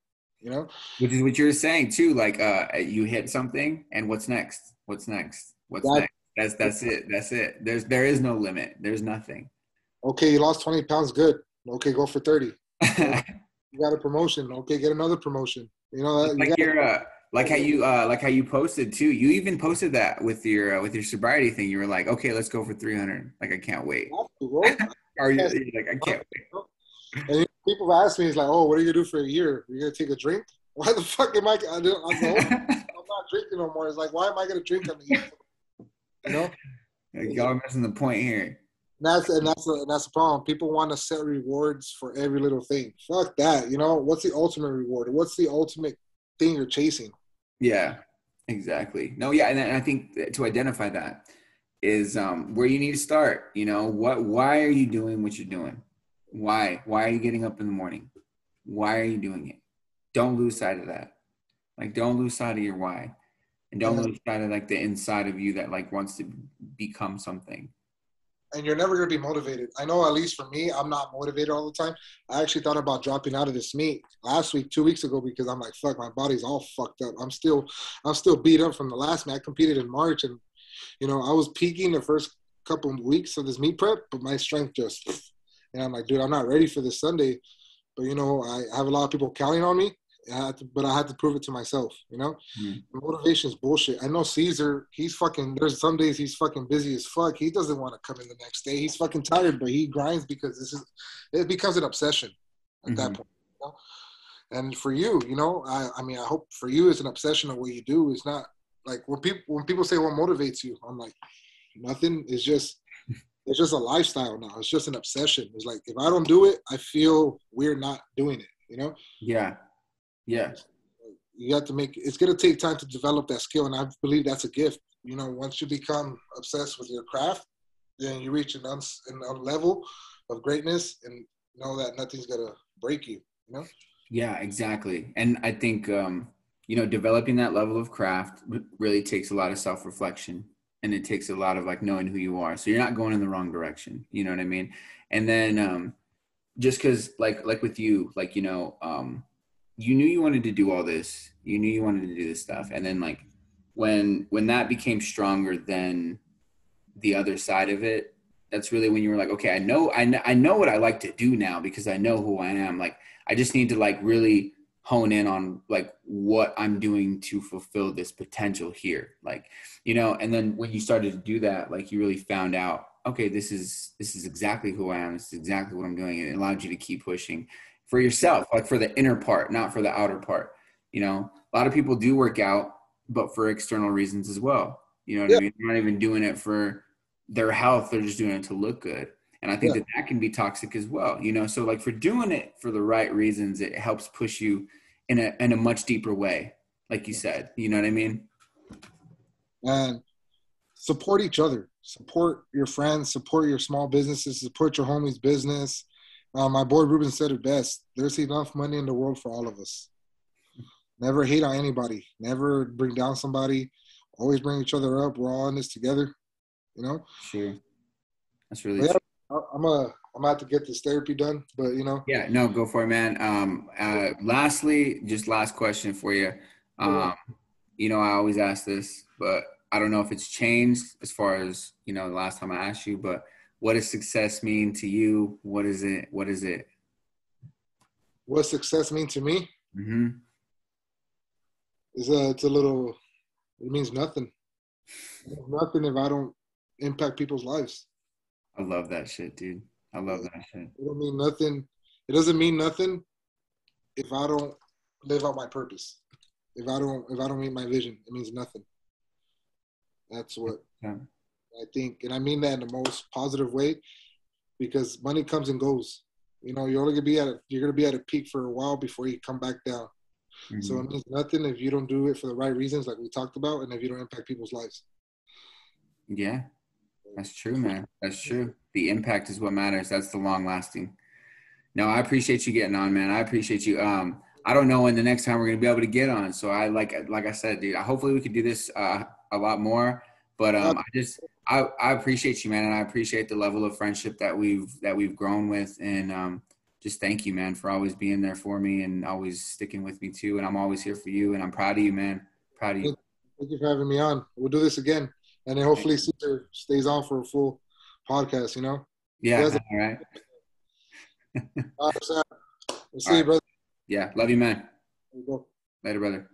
You know? Which is what you're saying too. Like uh, you hit something, and what's next? What's next? What's That- next? That's that's it. That's it. There's there is no limit. There's nothing. Okay, you lost 20 pounds, good. Okay, go for 30. You got a promotion. Okay, get another promotion. You know, you like got, your uh, like how you uh, like how you posted too. You even posted that with your uh, with your sobriety thing. You were like, okay, let's go for 300. Like I can't wait. Are you like I can't wait. And people ask me, it's like, oh, what are you gonna do for a year? You're gonna take a drink? Why the fuck am I? I don't, I'm, no, I'm not drinking no more. It's like, why am I gonna drink on the east? You know, Y'all are missing the point here. And that's and that's and that's the problem. People want to set rewards for every little thing. Fuck that. You know, what's the ultimate reward? What's the ultimate thing you're chasing? Yeah, exactly. No, yeah, and I think to identify that is um, where you need to start. You know, what? Why are you doing what you're doing? Why? Why are you getting up in the morning? Why are you doing it? Don't lose sight of that. Like, don't lose sight of your why, and don't Yeah. lose sight of like the inside of you that like wants to become something. And you're never going to be motivated. I know, at least for me, I'm not motivated all the time. I actually thought about dropping out of this meet last week, two weeks ago, because I'm like, fuck, my body's all fucked up. I'm still, I'm still beat up from the last meet. I competed in March, and you know, I was peaking the first couple of weeks of this meet prep, but my strength just, and I'm like, dude, I'm not ready for this Sunday. But you know, I have a lot of people counting on me, I had to, but I had to prove it to myself. You know, Mhm. motivation is bullshit. I know Caesar. He's fucking. There's some days he's fucking busy as fuck. He doesn't want to come in the next day. He's fucking tired, but he grinds because this is. It becomes an obsession at that Mhm. point. You know? And for you, you know, I, I mean, I hope for you it's an obsession of what you do. It's not like when people when people say what motivates you, I'm like, nothing. It's just it's just a lifestyle now. It's just an obsession. It's like if I don't do it, I feel we're not doing it. You know, Yeah. Yeah. you have to make. It's gonna take time to develop that skill, and I believe that's a gift. You know, once you become obsessed with your craft, then you reach an, uns, an a level of greatness, and know that nothing's gonna break you. You know. Yeah, exactly. And I think um, you know, developing that level of craft really takes a lot of self-reflection and it takes a lot of like knowing who you are. So you're not going in the wrong direction. You know what I mean? And then um just cuz like like with you, like you know, um you knew you wanted to do all this. You knew you wanted to do this stuff. And then like when when that became stronger than the other side of it, that's really when you were like, okay, I know I know, I know what I like to do now because I know who I am. Like I just need to like really hone in on like what I'm doing to fulfill this potential here. Like, you know, and then when you started to do that, like you really found out, okay, this is this is exactly who I am. This is exactly what I'm doing. And it allowed you to keep pushing for yourself, like for the inner part, not for the outer part. You know, a lot of people do work out, but for external reasons as well. You know what Yeah. I mean? They're not even doing it for their health, they're just doing it to look good. And I think Yeah. that that can be toxic as well. You know, so like for doing it for the right reasons, it helps push you in a in a much deeper way, like you said. You know what I mean? and support each other support your friends support your small businesses support your homies business uh, my boy ruben said it best there's enough money in the world for all of us never hate on anybody never bring down somebody always bring each other up we're all in this together you know Sure. That's really Yeah. true. I'm a i'm about to get this therapy done but you know Yeah, no, go for it, man. Um, uh, lastly, just last question for you. Um, you know, I always ask this, but I don't know if it's changed as far as you know the last time I asked you. But what does success mean to you? What is it? What is it? what success mean to me hmm is a it's a little it means nothing It means nothing if i don't impact people's lives I love that shit, dude. I love that shit. It don't mean nothing. It doesn't mean nothing if I don't live out my purpose. If I don't if I don't meet my vision, it means nothing. That's what Yeah. I think, and I mean that in the most positive way, because money comes and goes. You know, you're only gonna be at a, you're gonna be at a peak for a while before you come back down. So Mhm. it means nothing if you don't do it for the right reasons, like we talked about, and if you don't impact people's lives. Yeah, that's true, man. That's true. The impact is what matters. That's the long lasting. No, I appreciate you getting on, man. I appreciate you. Um, I don't know when the next time we're gonna be able to get on. So I like, like I said, dude. Hopefully we could do this uh, a lot more. But um, I just, I, I appreciate you, man, and I appreciate the level of friendship that we've that we've grown with, and um, just thank you, man, for always being there for me and always sticking with me too. And I'm always here for you, and I'm proud of you, man. Proud of you. Thank you for having me on. We'll do this again, and then hopefully Caesar stays on for a full podcast. You know. Yeah. All right. Right, we'll see All you, brother. Yeah. Love you, man. You. Later, brother.